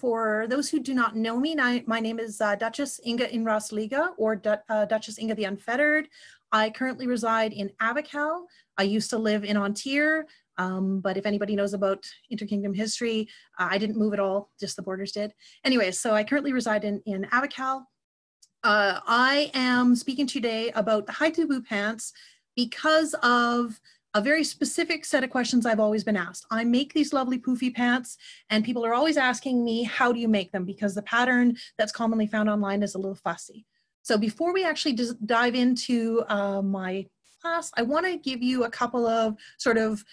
for those who do not know me, my name is uh, Duchess Inga Inrasliga or du uh, Duchess Inga the Unfettered. I currently reside in Avacal. I used to live in An Tir, um, but if anybody knows about interkingdom history, uh, I didn't move at all, just the borders did. Anyway, so I currently reside in, in Avacal. Uh, I am speaking today about the Haithabu pants because of a very specific set of questions I've always been asked. I make these lovely poofy pants and people are always asking me, how do you make them? Because the pattern that's commonly found online is a little fussy. So before we actually dive into uh, my class, I wanna give you a couple of sort of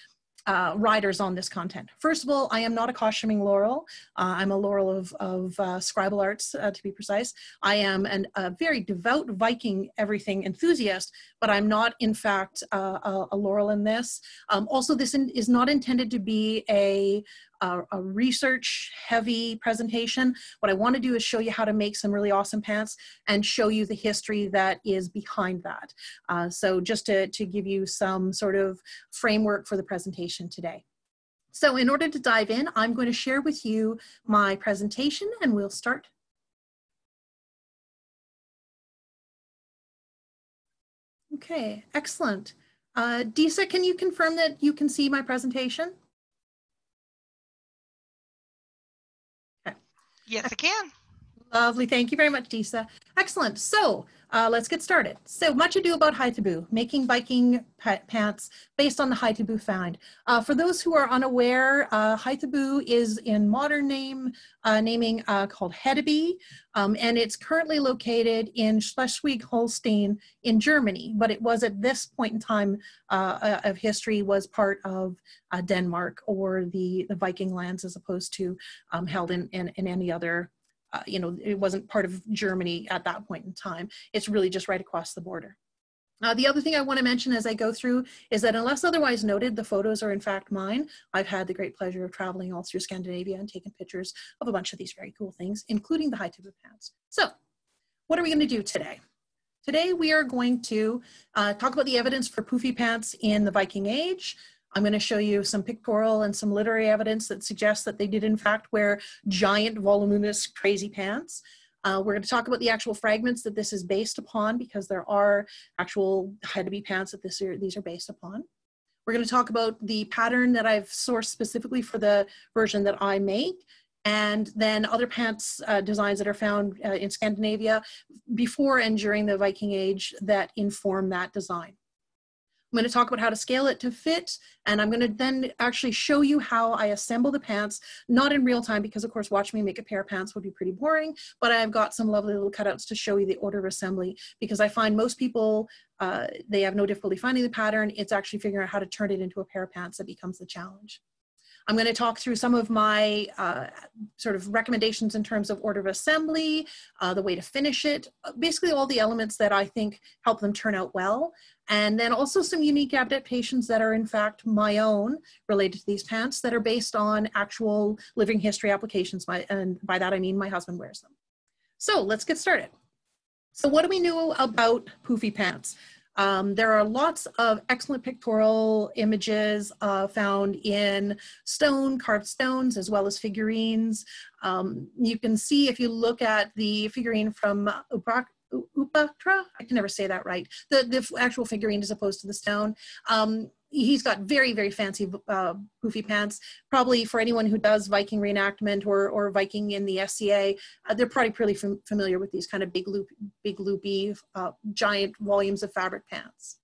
uh, riders on this content. First of all, I am not a costuming laurel. Uh, I'm a laurel of, of uh, scribal arts, uh, to be precise. I am an, a very devout Viking everything enthusiast, but I'm not, in fact, uh, a, a, laurel in this. Um, also, this in, is not intended to be a, a, a research heavy presentation. What I want to do is show you how to make some really awesome pants and show you the history that is behind that. Uh, so just to, to give you some sort of framework for the presentation today. So in order to dive in, I'm going to share with you my presentation and we'll start Okay, excellent. Uh, Disa, can you confirm that you can see my presentation? Yes, I can. Lovely. Thank you very much, Disa. Excellent. So uh, let's get started. So much ado about Haithabu, making Viking pants based on the Haithabu find. Uh, for those who are unaware, uh, is in modern name uh, naming uh, called Hedeby, um, and it's currently located in Schleswig-Holstein in Germany, but it was at this point in time uh, of history was part of uh, Denmark or the, the Viking lands as opposed to um, held in, in, in any other uh, you know, it wasn't part of Germany at that point in time. It's really just right across the border. Uh, the other thing I want to mention as I go through is that unless otherwise noted, the photos are in fact mine. I've had the great pleasure of traveling all through Scandinavia and taking pictures of a bunch of these very cool things, including the Haithabu pants. So what are we going to do today? Today we are going to uh, talk about the evidence for poofy pants in the Viking Age, I'm going to show you some pictorial and some literary evidence that suggests that they did in fact wear giant voluminous crazy pants. Uh, we're going to talk about the actual fragments that this is based upon because there are actual Hedeby pants that this are, these are based upon. We're going to talk about the pattern that I've sourced specifically for the version that I make and then other pants uh, designs that are found uh, in Scandinavia before and during the Viking Age that inform that design. I'm going to talk about how to scale it to fit, and I'm going to then actually show you how I assemble the pants, not in real time, because of course watch me make a pair of pants would be pretty boring, but I've got some lovely little cutouts to show you the order of assembly, because I find most people, uh, they have no difficulty finding the pattern, it's actually figuring out how to turn it into a pair of pants that becomes the challenge. I'm going to talk through some of my uh, sort of recommendations in terms of order of assembly, uh, the way to finish it, basically all the elements that I think help them turn out well. And then also some unique adaptations that are in fact my own related to these pants that are based on actual living history applications. By, and by that I mean my husband wears them. So let's get started. So what do we know about poofy pants? Um, there are lots of excellent pictorial images uh, found in stone, carved stones, as well as figurines. Um, you can see if you look at the figurine from Upatra, I can never say that right, the, the actual figurine as opposed to the stone. Um, he's got very, very fancy uh, poofy pants. Probably for anyone who does Viking reenactment or, or Viking in the SCA, uh, they're probably pretty fam familiar with these kind of big, loop, big loopy, uh, giant volumes of fabric pants.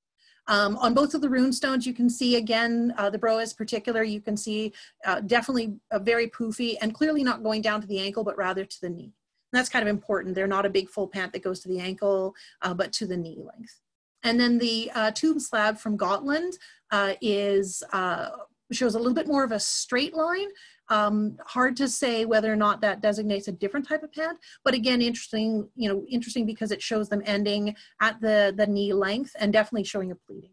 Um, on both of the rune stones, you can see again, uh, the Broas particular, you can see uh, definitely a very poofy and clearly not going down to the ankle, but rather to the knee. And that's kind of important. They're not a big full pant that goes to the ankle, uh, but to the knee length. And then the uh, slab from Gotland uh, is uh, shows a little bit more of a straight line. Um, hard to say whether or not that designates a different type of pant, but again, interesting, you know, interesting because it shows them ending at the, the knee length and definitely showing a pleating.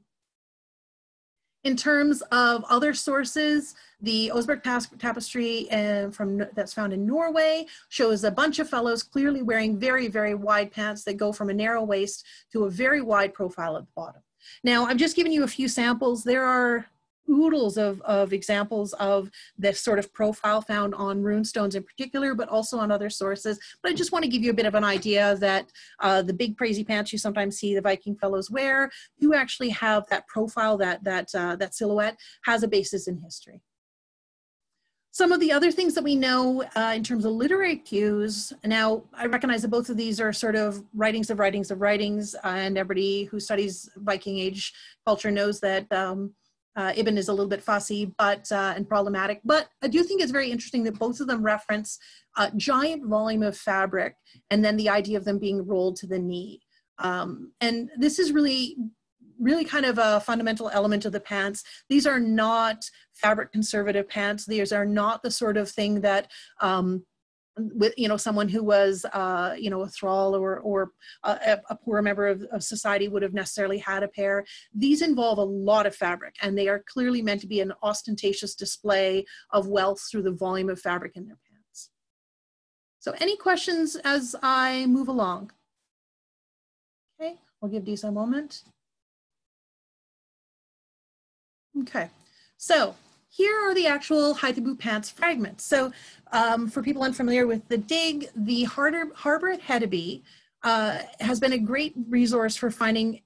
In terms of other sources, the Oseberg tapestry uh, from, that's found in Norway shows a bunch of fellows clearly wearing very, very wide pants that go from a narrow waist to a very wide profile at the bottom. Now, I've just given you a few samples. There are oodles of, of examples of this sort of profile found on runestones in particular, but also on other sources. But I just want to give you a bit of an idea that uh, the big crazy pants you sometimes see the Viking fellows wear, you actually have that profile, that, that, uh, that silhouette has a basis in history. Some of the other things that we know uh, in terms of literary cues, now I recognize that both of these are sort of writings of writings of writings, uh, and everybody who studies Viking Age culture knows that um, uh, Ibn is a little bit fussy but uh, and problematic. But I do think it's very interesting that both of them reference a giant volume of fabric and then the idea of them being rolled to the knee. Um, and this is really really kind of a fundamental element of the pants. These are not fabric conservative pants. These are not the sort of thing that um, with you know someone who was uh, you know a thrall or or a, a poor member of, of, society would have necessarily had a pair. These involve a lot of fabric, and they are clearly meant to be an ostentatious display of wealth through the volume of fabric in their pants. So, any questions as I move along? Okay, I'll give these a moment. Okay, so here are the actual Haithabu pants fragments. So um, for people unfamiliar with the dig, the harbor, harbor at Hedeby uh, has been a great resource for finding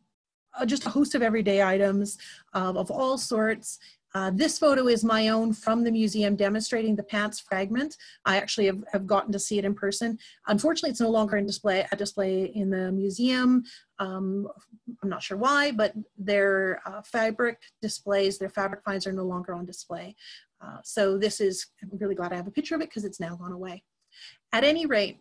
uh, just a host of everyday items uh, of all sorts uh, this photo is my own from the museum demonstrating the pants fragment. I actually have, have gotten to see it in person. Unfortunately, it's no longer in display, a display in the museum. Um, I'm not sure why, but their uh, fabric displays, their fabric finds are no longer on display. Uh, so this is, I'm really glad I have a picture of it because it's now gone away. At any rate,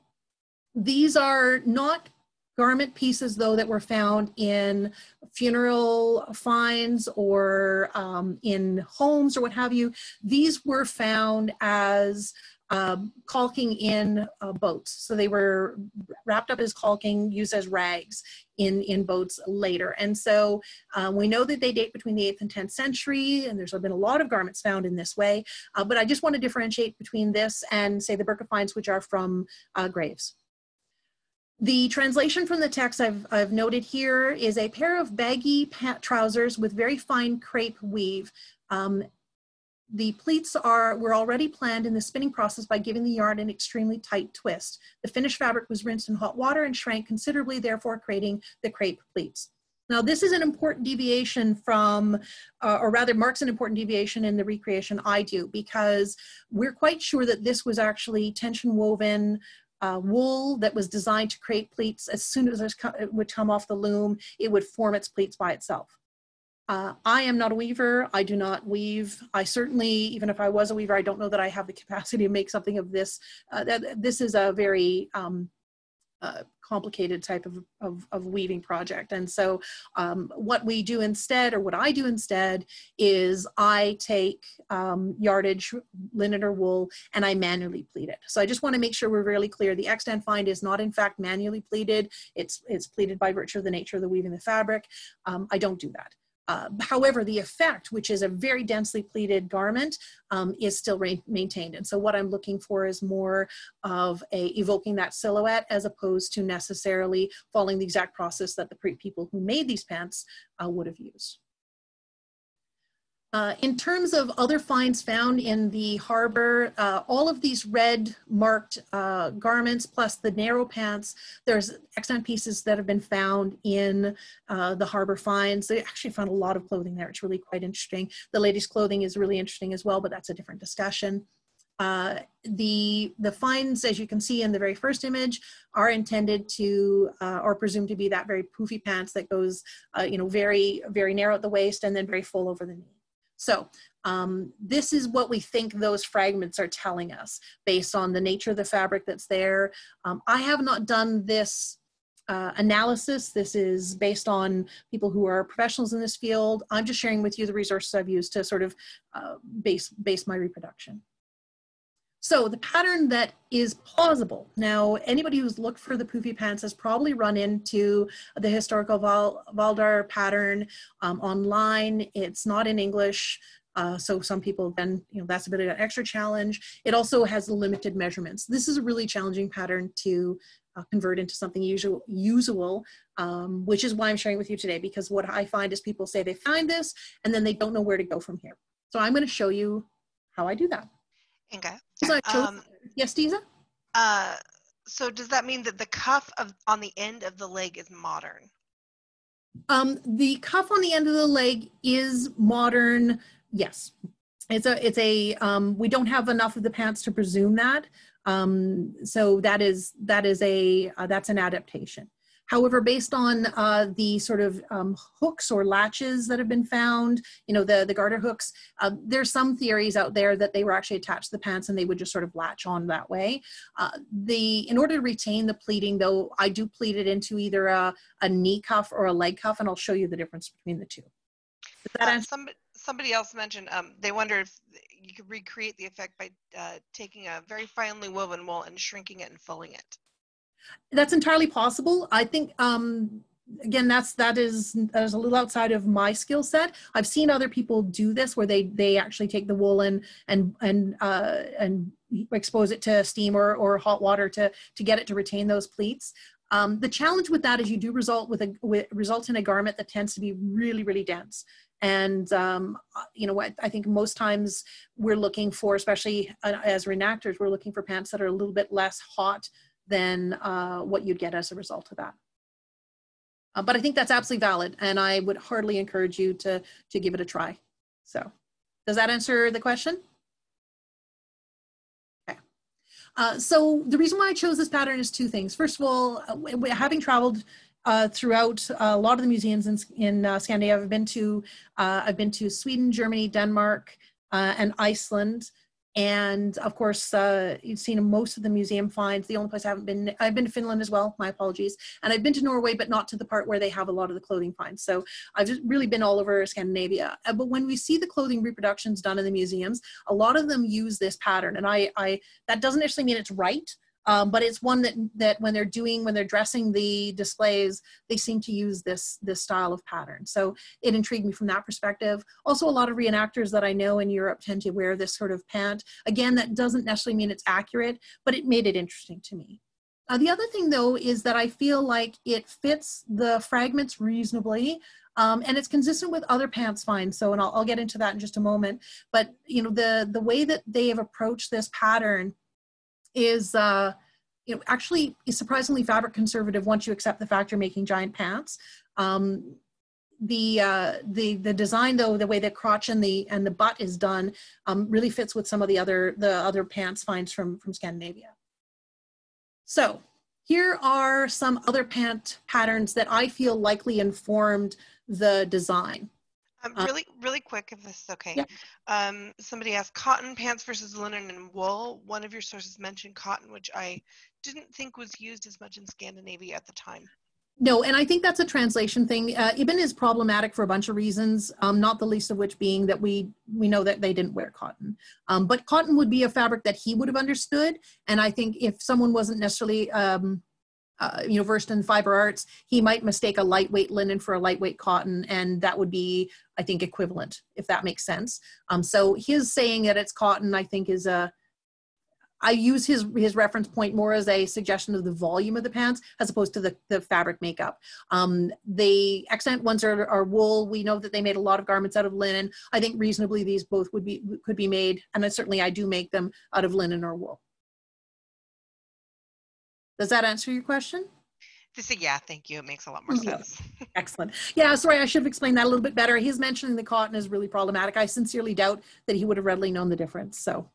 these are not garment pieces though that were found in funeral finds or um, in homes or what have you these were found as um, caulking in uh, boats. So they were wrapped up as caulking used as rags in in boats later. And so um, we know that they date between the 8th and 10th century and there's been a lot of garments found in this way. Uh, but i just want to differentiate between this and say the Birka finds which are from uh, graves the translation from the text I've, I've noted here is a pair of baggy trousers with very fine crepe weave. Um, the pleats are were already planned in the spinning process by giving the yarn an extremely tight twist. The finished fabric was rinsed in hot water and shrank considerably, therefore creating the crepe pleats. Now, this is an important deviation from, uh, or rather marks an important deviation in the recreation I do, because we're quite sure that this was actually tension woven uh, wool that was designed to create pleats. As soon as it would come off the loom, it would form its pleats by itself. Uh, I am not a weaver. I do not weave. I certainly, even if I was a weaver, I don't know that I have the capacity to make something of this. Uh, this is a very um, complicated type of, of, of, weaving project. And so um, what we do instead, or what I do instead, is I take um, yardage, linen or wool, and I manually pleat it. So I just want to make sure we're really clear. The extant find is not in fact manually pleated. It's, it's pleated by virtue of the nature of the weaving the fabric. Um, I don't do that. Uh, however, the effect, which is a very densely pleated garment, um, is still maintained. And so what I'm looking for is more of a evoking that silhouette as opposed to necessarily following the exact process that the people who made these pants uh, would have used. Uh, in terms of other finds found in the harbor, uh, all of these red marked uh, garments plus the narrow pants, there's extant pieces that have been found in uh, the harbor finds. They actually found a lot of clothing there. It's really quite interesting. The ladies' clothing is really interesting as well, but that's a different discussion. Uh, the, the finds, as you can see in the very first image, are intended to, uh, or presumed to be that very poofy pants that goes, you know, very, very narrow at the waist and then very full over the knee. So um, this is what we think those fragments are telling us based on the nature of the fabric that's there. Um, I have not done this uh, analysis. This is based on people who are professionals in this field. I'm just sharing with you the resources I've used to sort of uh, base, base my reproduction. So the pattern that is plausible. Now, anybody who's looked for the poofy pants has probably run into the historical Val Valdar pattern um, online. It's not in English. Uh, so some people then, you know, that's a bit of an extra challenge. It also has limited measurements. This is a really challenging pattern to uh, convert into something usual, usable, um, which is why I'm sharing with you today, because what I find is people say they find this and then they don't know where to go from here. So I'm going to show you how I do that. Inga. So I chose, um, yes, Disa? Uh, so does that mean that the cuff of on the end of the leg is modern? Um, the cuff on the end of the leg is modern. Yes, it's a it's a um, we don't have enough of the pants to presume that. Um, so that is that is a uh, that's an adaptation. However, based on uh, the sort of um, hooks or latches that have been found, you know, the, the garter hooks, uh, there's some theories out there that they were actually attached to the pants and they would just sort of latch on that way. Uh, the In order to retain the pleating, though, I do pleat it into either a, a knee cuff or a leg cuff, and I'll show you the difference between the two. Uh, somebody, somebody else mentioned um, they wonder if you could recreate the effect by uh, taking a very finely woven wool and shrinking it and fulling it. That's entirely possible. I think um, again that's that is that is a little outside of my skill set. I've seen other people do this where they they actually take the wool and and and uh, and expose it to steam or, or hot water to to get it to retain those pleats. Um, the challenge with that is you do result with a with, result in a garment that tends to be really really dense. And um, you know what I think most times we're looking for, especially uh, as reenactors, we're looking for pants that are a little bit less hot than uh, what you'd get as a result of that. Uh, but I think that's absolutely valid, and I would hardly encourage you to, to give it a try. So does that answer the question? Okay. Uh, so the reason why I chose this pattern is two things. First of all, uh, having traveled uh, throughout a lot of the museums in, in uh, Scandinavia, I've been to uh, I've been to Sweden, Germany, Denmark, uh, and Iceland and of course uh, you've seen most of the museum finds. The only place i haven't been i've been to finland as well my apologies. And i've been to norway but not to the part where they have a lot of the clothing finds. So i've just really been all over scandinavia. Uh, but when we see the clothing reproductions done in the museums a lot of them use this pattern. And i i that doesn't necessarily mean it's right um, but it's one that that when they're doing when they're dressing the displays they seem to use this this style of pattern so it intrigued me from that perspective also a lot of reenactors that i know in europe tend to wear this sort of pant again that doesn't necessarily mean it's accurate but it made it interesting to me uh, the other thing though is that i feel like it fits the fragments reasonably um, and it's consistent with other pants finds. So, and I'll, I'll, get into that in just a moment. But you know, the the way that they have approached this pattern is uh, you know, actually is surprisingly fabric conservative once you accept the fact you're making giant pants. Um, the uh, the the design though, the way the crotch and the and the butt is done, um, really fits with some of the other the other pants finds from from Scandinavia. So here are some other pant patterns that I feel likely informed the design. Um, uh, really, really quick, if this is okay. Yeah. Um, somebody asked cotton pants versus linen and wool. One of your sources mentioned cotton, which I didn't think was used as much in Scandinavia at the time. No, and I think that's a translation thing. Uh, Ibn is problematic for a bunch of reasons, um, not the least of which being that we we know that they didn't wear cotton. Um, but cotton would be a fabric that he would have understood, and I think if someone wasn't necessarily um, uh, you know, versed in fiber arts, he might mistake a lightweight linen for a lightweight cotton, and that would be, I think, equivalent, if that makes sense. Um, so his saying that it's cotton, I think, is a I use his his reference point more as a suggestion of the volume of the pants as opposed to the, the fabric makeup. Um, the accent ones are, are wool. We know that they made a lot of garments out of linen. I think reasonably these both would be could be made, and certainly I do make them out of linen or wool. Does that answer your question? Just a yeah, thank you. It makes a lot more mm-hmm. sense. Excellent. Yeah, sorry, I should have explained that a little bit better. He's mentioning the cotton is really problematic. I sincerely doubt that he would have readily known the difference. So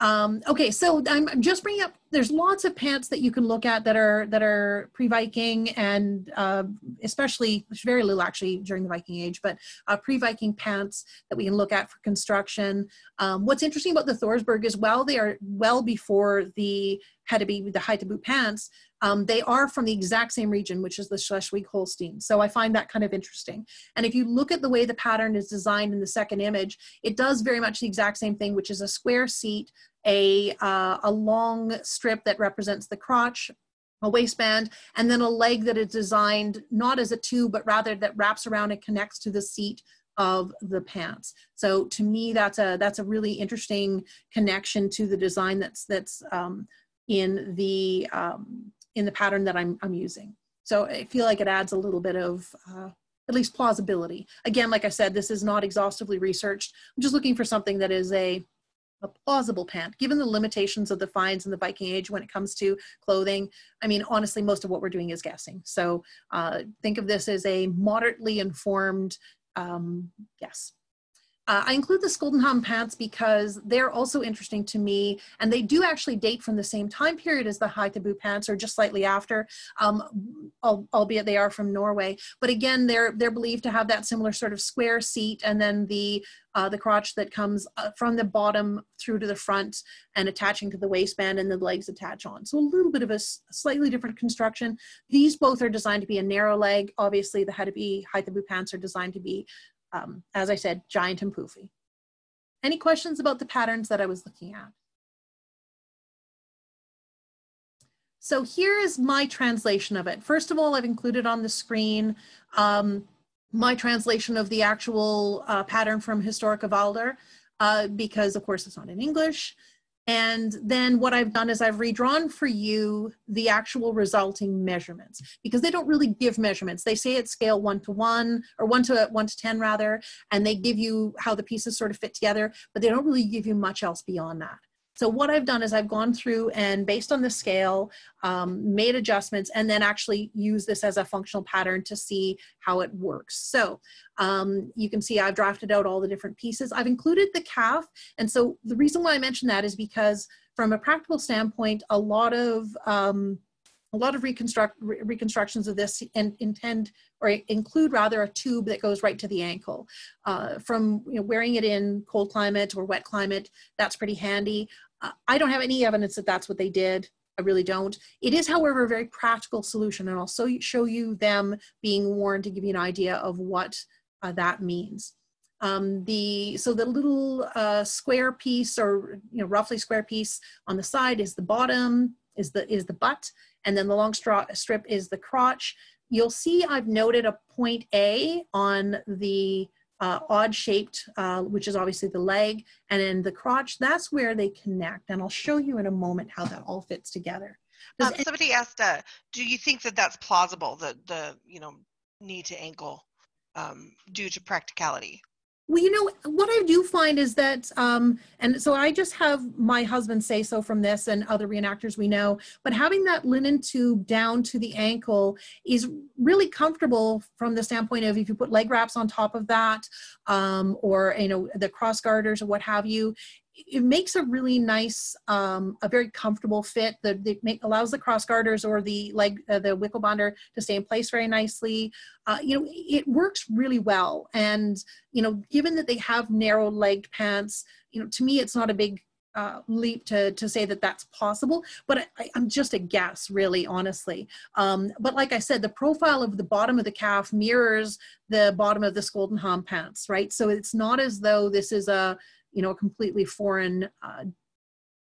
um, okay, so I'm just bringing up. There's lots of pants that you can look at that are that are pre-Viking and uh, especially very little actually during the Viking Age, but uh, pre-Viking pants that we can look at for construction. Um, what's interesting about the Thorsberg is well they are well before the Hedeby the Haithabu pants. Um, they are from the exact same region, which is the Schleswig-Holstein. So I find that kind of interesting. And if you look at the way the pattern is designed in the second image, it does very much the exact same thing, which is a square seat a, uh, a long strip that represents the crotch, a waistband, and then a leg that is designed not as a tube, but rather that wraps around and connects to the seat of the pants. So to me, that's a that's a really interesting connection to the design that's that's um, in the um, in the pattern that I'm I'm using. So I feel like it adds a little bit of uh, at least plausibility. Again, like I said, this is not exhaustively researched. I'm just looking for something that is a a plausible pant, given the limitations of the finds in the Viking Age when it comes to clothing. I mean, honestly, most of what we're doing is guessing. So uh, think of this as a moderately informed um, guess. Uh, I include the Skjoldehamn pants because they're also interesting to me, and they do actually date from the same time period as the Haithabu pants, or just slightly after, um, albeit they are from Norway. But again, they're they're believed to have that similar sort of square seat, and then the uh, the crotch that comes uh, from the bottom through to the front and attaching to the waistband, and the legs attach on. So a little bit of a slightly different construction. These both are designed to be a narrow leg. Obviously, the Haithabu Haithabu pants are designed to be um, as I said, giant and poofy. Any questions about the patterns that I was looking at? So here is my translation of it. First of all, I've included on the screen um, my translation of the actual uh, pattern from Historica Valdr, uh, because of course it's not in English. And then what I've done is I've redrawn for you the actual resulting measurements because they don't really give measurements. They say it's scale one to one or one to one to 10 rather, and they give you how the pieces sort of fit together, but they don't really give you much else beyond that. So what I've done is I've gone through and based on the scale, um, made adjustments and then actually use this as a functional pattern to see how it works. So um, you can see I've drafted out all the different pieces. I've included the calf. And so the reason why I mention that is because from a practical standpoint, a lot of um, a lot of reconstruct re reconstructions of this intend or include rather a tube that goes right to the ankle. Uh, from you know, wearing it in cold climate or wet climate, that's pretty handy. I don't have any evidence that that's what they did. I really don't. It is, however, a very practical solution, and I'll so show you them being worn to give you an idea of what uh, that means. Um, the so the little uh, square piece, or you know, roughly square piece on the side is the bottom, is the is the butt, and then the long straw, strip is the crotch. You'll see I've noted a point A on the uh, odd shaped, uh, which is obviously the leg, and then the crotch, that's where they connect. And I'll show you in a moment how that all fits together. Um, somebody asked, uh, do you think that that's plausible, the, the you know, knee to ankle um, due to practicality? Well, you know, what I do find is that, um, and so I just have my husband say so from this and other reenactors we know, but having that linen tube down to the ankle is really comfortable from the standpoint of if you put leg wraps on top of that, um, or, you know, the cross garters or what have you, it makes a really nice, um, a very comfortable fit that, make, allows the cross garters or the leg, uh, the Wickelbänder to stay in place very nicely. Uh, you know, it works really well. And, you know, given that they have narrow legged pants, you know, to me, it's not a big uh, leap to, to say that that's possible, but I, am just a guess, really, honestly. Um, but like I said, the profile of the bottom of the calf mirrors the bottom of the Skjoldehamn pants, right? So it's not as though this is a, you know, a completely foreign uh,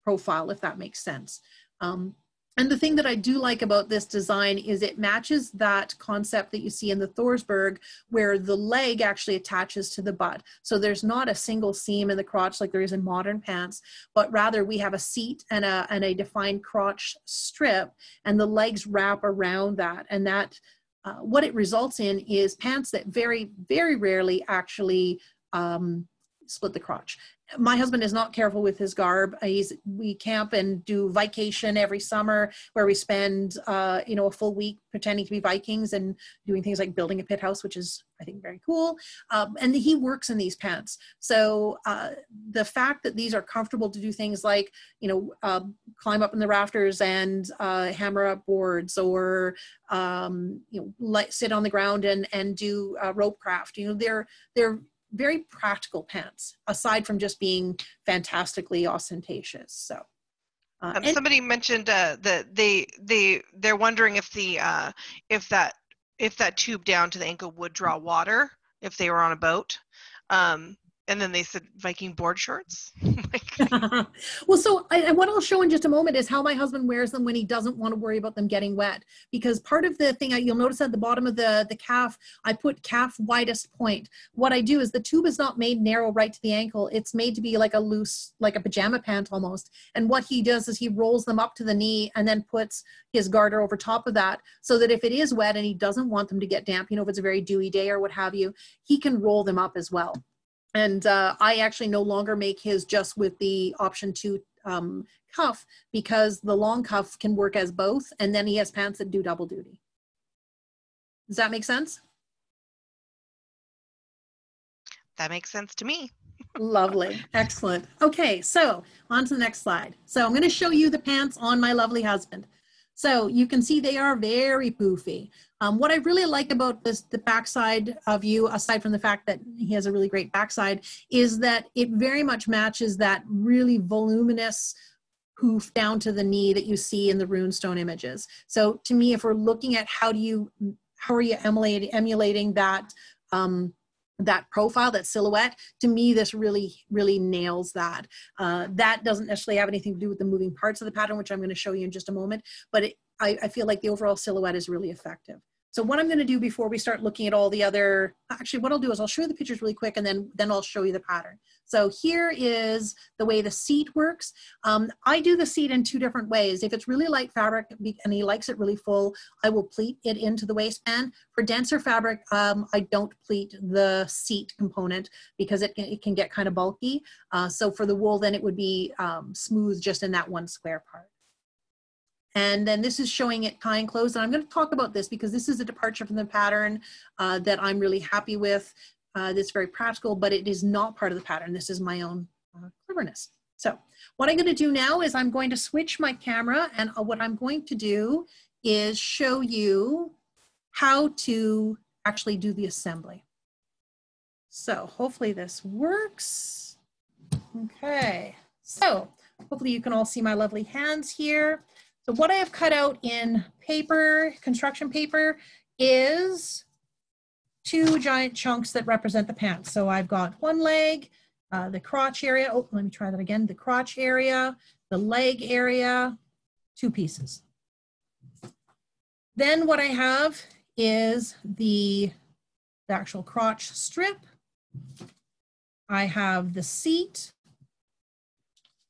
profile, if that makes sense. Um, and the thing that I do like about this design is it matches that concept that you see in the Thorsberg where the leg actually attaches to the butt. So there's not a single seam in the crotch like there is in modern pants, but rather we have a seat and a, and a defined crotch strip and the legs wrap around that. And that, uh, what it results in is pants that very, very rarely actually um, split the crotch. My husband is not careful with his garb. He's we camp and do vacation every summer where we spend uh, you know a full week pretending to be Vikings and doing things like building a pit house, which is I think very cool. Um, and he works in these pants, so uh, the fact that these are comfortable to do things like you know uh, climb up in the rafters and uh, hammer up boards or um, you know let, sit on the ground and and do uh, rope craft. You know they're they're very practical pants, aside from just being fantastically ostentatious. So. Uh, um, somebody mentioned uh, that they they they're wondering if the uh, if that if that tube down to the ankle would draw water if they were on a boat. Um, And then they said Viking board shorts. well, so I, what I'll show in just a moment is how my husband wears them when he doesn't want to worry about them getting wet. Because part of the thing you'll notice at the bottom of the the calf, I put calf widest point. What I do is the tube is not made narrow right to the ankle. It's made to be like a loose, like a pajama pant almost. And what he does is he rolls them up to the knee and then puts his garter over top of that, so that if it is wet and he doesn't want them to get damp, you know, if it's a very dewy day or what have you, he can roll them up as well and uh, I actually no longer make his just with the option two um, cuff because the long cuff can work as both, and then he has pants that do double duty. Does that make sense? That makes sense to me. lovely, excellent. Okay, so on to the next slide. So I'm going to show you the pants on my lovely husband. So you can see they are very poofy. Um, what I really like about this, the backside of you, aside from the fact that he has a really great backside, is that it very much matches that really voluminous poof down to the knee that you see in the runestone images. So to me, if we're looking at how do you, how are you emulating, emulating that, um, that profile, that silhouette, to me, this really, really nails that. Uh, that doesn't necessarily have anything to do with the moving parts of the pattern, which I'm going to show you in just a moment, but it, I, I feel like the overall silhouette is really effective. So what I'm going to do before we start looking at all the other, actually what I'll do is I'll show you the pictures really quick and then, then I'll show you the pattern. So here is the way the seat works. Um, I do the seat in two different ways. If it's really light fabric and he likes it really full, I will pleat it into the waistband. For denser fabric, um, I don't pleat the seat component because it can, it can get kind of bulky. Uh, so for the wool, then it would be um, smooth just in that one square part. And then this is showing it tie and close. And I'm going to talk about this because this is a departure from the pattern uh, that I'm really happy with. Uh, that's very practical, but it is not part of the pattern. This is my own uh, cleverness. So what I'm going to do now is I'm going to switch my camera and uh, what I'm going to do is show you how to actually do the assembly. So hopefully this works. Okay, so hopefully you can all see my lovely hands here. So what I have cut out in paper, construction paper, is two giant chunks that represent the pants. So I've got one leg, uh, the crotch area. Oh, let me try that again. The crotch area, the leg area, two pieces. Then what I have is the, the actual crotch strip. I have the seat.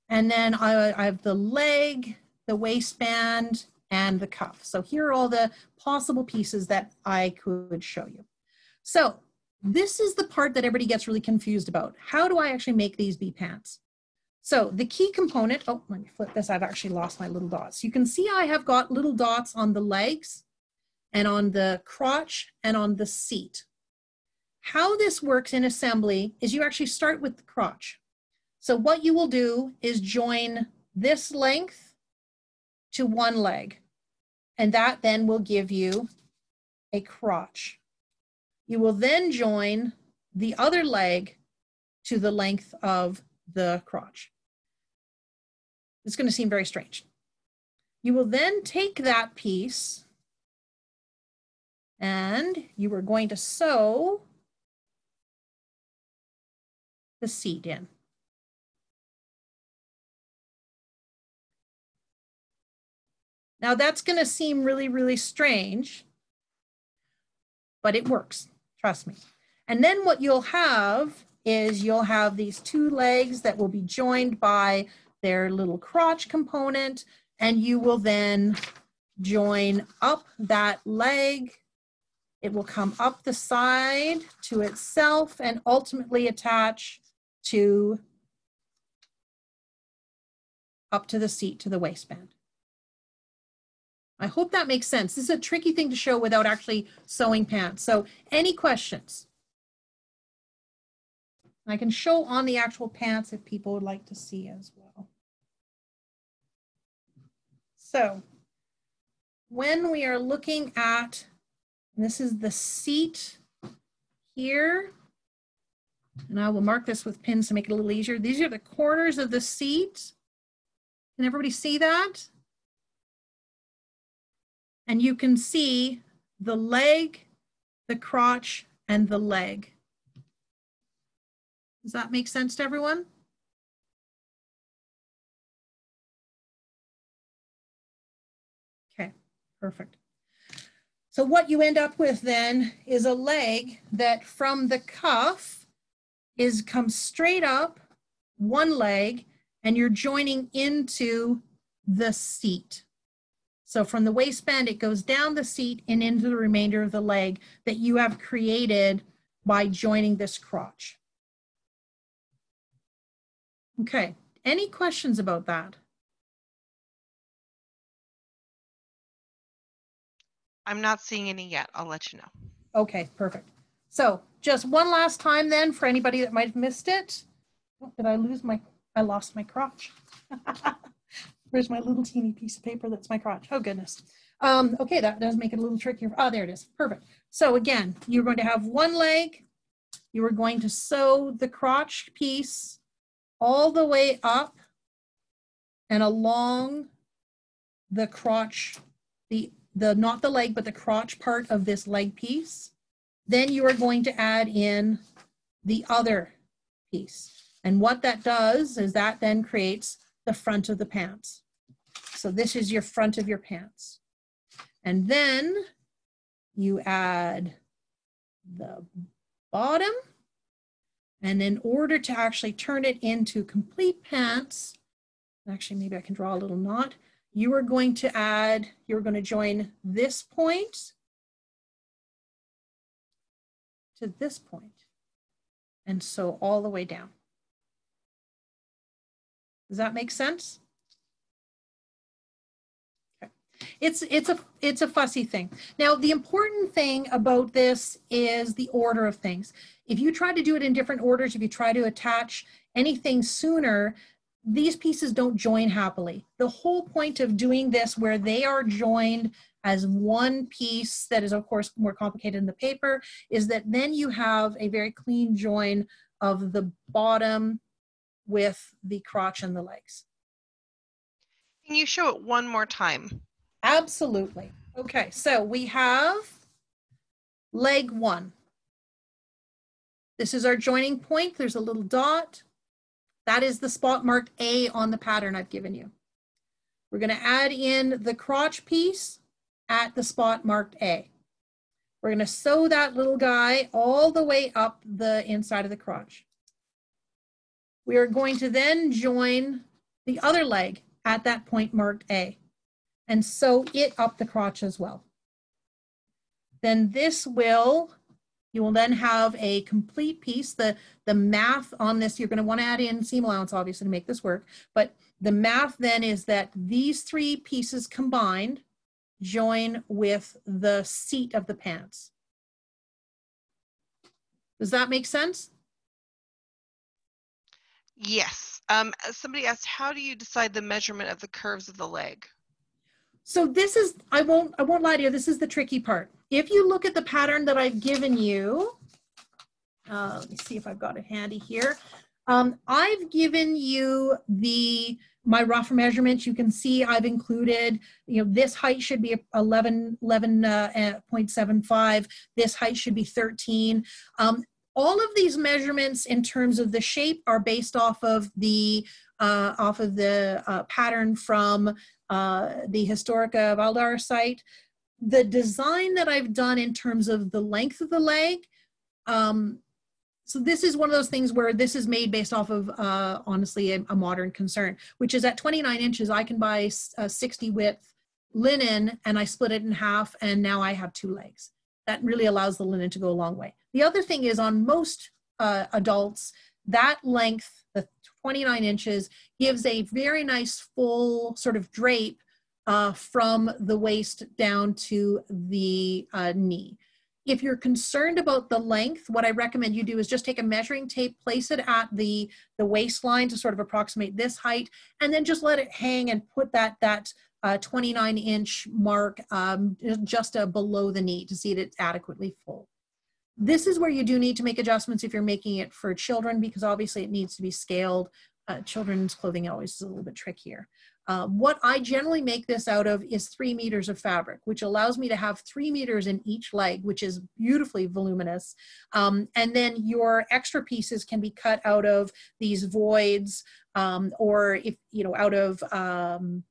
And then I, I have the leg, the waistband, and the cuff. So here are all the possible pieces that I could show you. So this is the part that everybody gets really confused about. How do I actually make these be pants? So the key component, oh, let me flip this. I've actually lost my little dots. You can see I have got little dots on the legs and on the crotch and on the seat. How this works in assembly is you actually start with the crotch. So what you will do is join this length to one leg. And that then will give you a crotch. You will then join the other leg to the length of the crotch. It's going to seem very strange. You will then take that piece and you are going to sew the seat in. Now that's going to seem really, really strange, but it works, trust me. And then what you'll have is you'll have these two legs that will be joined by their little crotch component, and you will then join up that leg. It will come up the side to itself and ultimately attach to up to the seat to the waistband. I hope that makes sense. This is a tricky thing to show without actually sewing pants. So any questions? I can show on the actual pants if people would like to see as well. So when we are looking at, this is the seat here, and I will mark this with pins to make it a little easier. These are the corners of the seat. Can everybody see that? And you can see the leg, the crotch, and the leg. Does that make sense to everyone? Okay, perfect. So what you end up with then is a leg that from the cuff is comes straight up one leg and you're joining into the seat. So from the waistband, it goes down the seat and into the remainder of the leg that you have created by joining this crotch. Okay, any questions about that? I'm not seeing any yet. I'll let you know. Okay, perfect. So just one last time then for anybody that might have missed it. Oh, did I lose my, I lost my crotch. Where's my little teeny piece of paper that's my crotch? Oh goodness. Um, okay, that does make it a little trickier. Oh, there it is. Perfect. So again, you're going to have one leg. You are going to sew the crotch piece all the way up and along the crotch, the, the not the leg, but the crotch part of this leg piece. Then you are going to add in the other piece. And what that does is that then creates the front of the pants. So this is your front of your pants. And then you add the bottom. And in order to actually turn it into complete pants, actually maybe I can draw a little knot, you are going to add, you're going to join this point to this point, and so all the way down. Does that make sense? It's it's a it's a fussy thing. Now the important thing about this is the order of things. If you try to do it in different orders, if you try to attach anything sooner, these pieces don't join happily. The whole point of doing this where they are joined as one piece that is of course more complicated in the paper is that then you have a very clean join of the bottom with the crotch and the legs. Can you show it one more time? Absolutely. Okay, so we have leg one. This is our joining point. There's a little dot. That is the spot marked A on the pattern I've given you. We're going to add in the crotch piece at the spot marked A. We're going to sew that little guy all the way up the inside of the crotch. We are going to then join the other leg at that point marked A and sew it up the crotch as well. Then this will, you will then have a complete piece. The, the math on this, you're gonna wanna add in seam allowance obviously to make this work, but the math then is that these three pieces combined join with the seat of the pants. Does that make sense? Yes. Um, somebody asked, how do you decide the measurement of the curves of the leg? So this is, I won't, I won't lie to you, this is the tricky part. If you look at the pattern that I've given you, uh, let me see if I've got it handy here. Um, I've given you the my rough measurements. You can see I've included, you know, this height should be 11, 11.75. Uh, this height should be 13. Um, all of these measurements in terms of the shape are based off of the uh, off of the uh, pattern from uh, the Historica Valdar site. The design that I've done in terms of the length of the leg, um, so this is one of those things where this is made based off of uh, honestly a, a, modern concern, which is at 29 inches, I can buy a 60 width linen and I split it in half and now I have two legs. That really allows the linen to go a long way. The other thing is on most uh, adults, that length, the 29 inches, gives a very nice full sort of drape uh, from the waist down to the uh, knee. If you're concerned about the length, what I recommend you do is just take a measuring tape, place it at the, the waistline to sort of approximate this height, and then just let it hang and put that, that uh, 29 inch mark um, just uh, below the knee to see that it's adequately full. This is where you do need to make adjustments if you're making it for children because obviously it needs to be scaled. Uh, children's clothing always is a little bit trickier. Um, what I generally make this out of is three meters of fabric, which allows me to have three meters in each leg, which is beautifully voluminous. Um, and then your extra pieces can be cut out of these voids um, or if, you know, out of, um,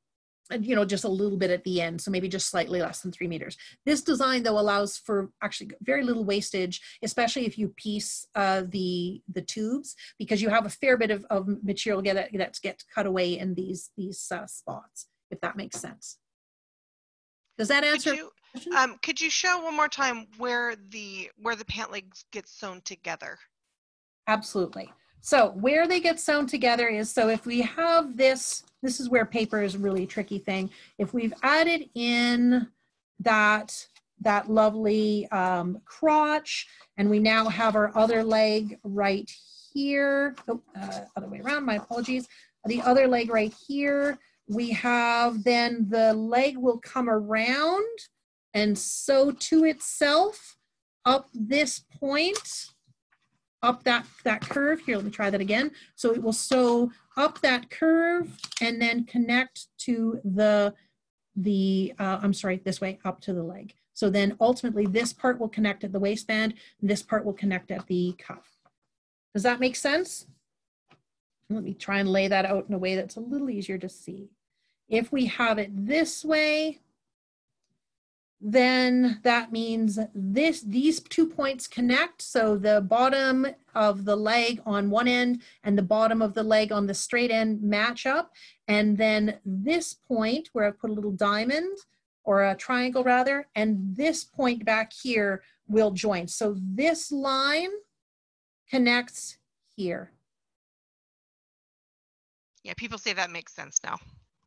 you know, just a little bit at the end, so maybe just slightly less than three meters. This design, though, allows for actually very little wastage, especially if you piece uh, the the tubes, because you have a fair bit of, of material get that gets cut away in these these uh, spots, if that makes sense. Does that answer? Could you, um, could you show one more time where the where the pant legs get sewn together? Absolutely. So where they get sewn together is, so if we have this, this is where paper is really tricky thing. If we've added in that, that lovely um, crotch, and we now have our other leg right here, oh, uh, other way around, my apologies. The other leg right here, we have then the leg will come around and sew to itself up this point up that, that curve. Here, let me try that again. So it will sew up that curve and then connect to the, the uh, I'm sorry, this way, up to the leg. So then ultimately this part will connect at the waistband, this part will connect at the cuff. Does that make sense? Let me try and lay that out in a way that's a little easier to see. If we have it this way, then that means this these two points connect. So the bottom of the leg on one end and the bottom of the leg on the straight end match up. And then this point where I put a little diamond or a triangle rather, and this point back here will join. So this line connects here. Yeah, people say that makes sense now.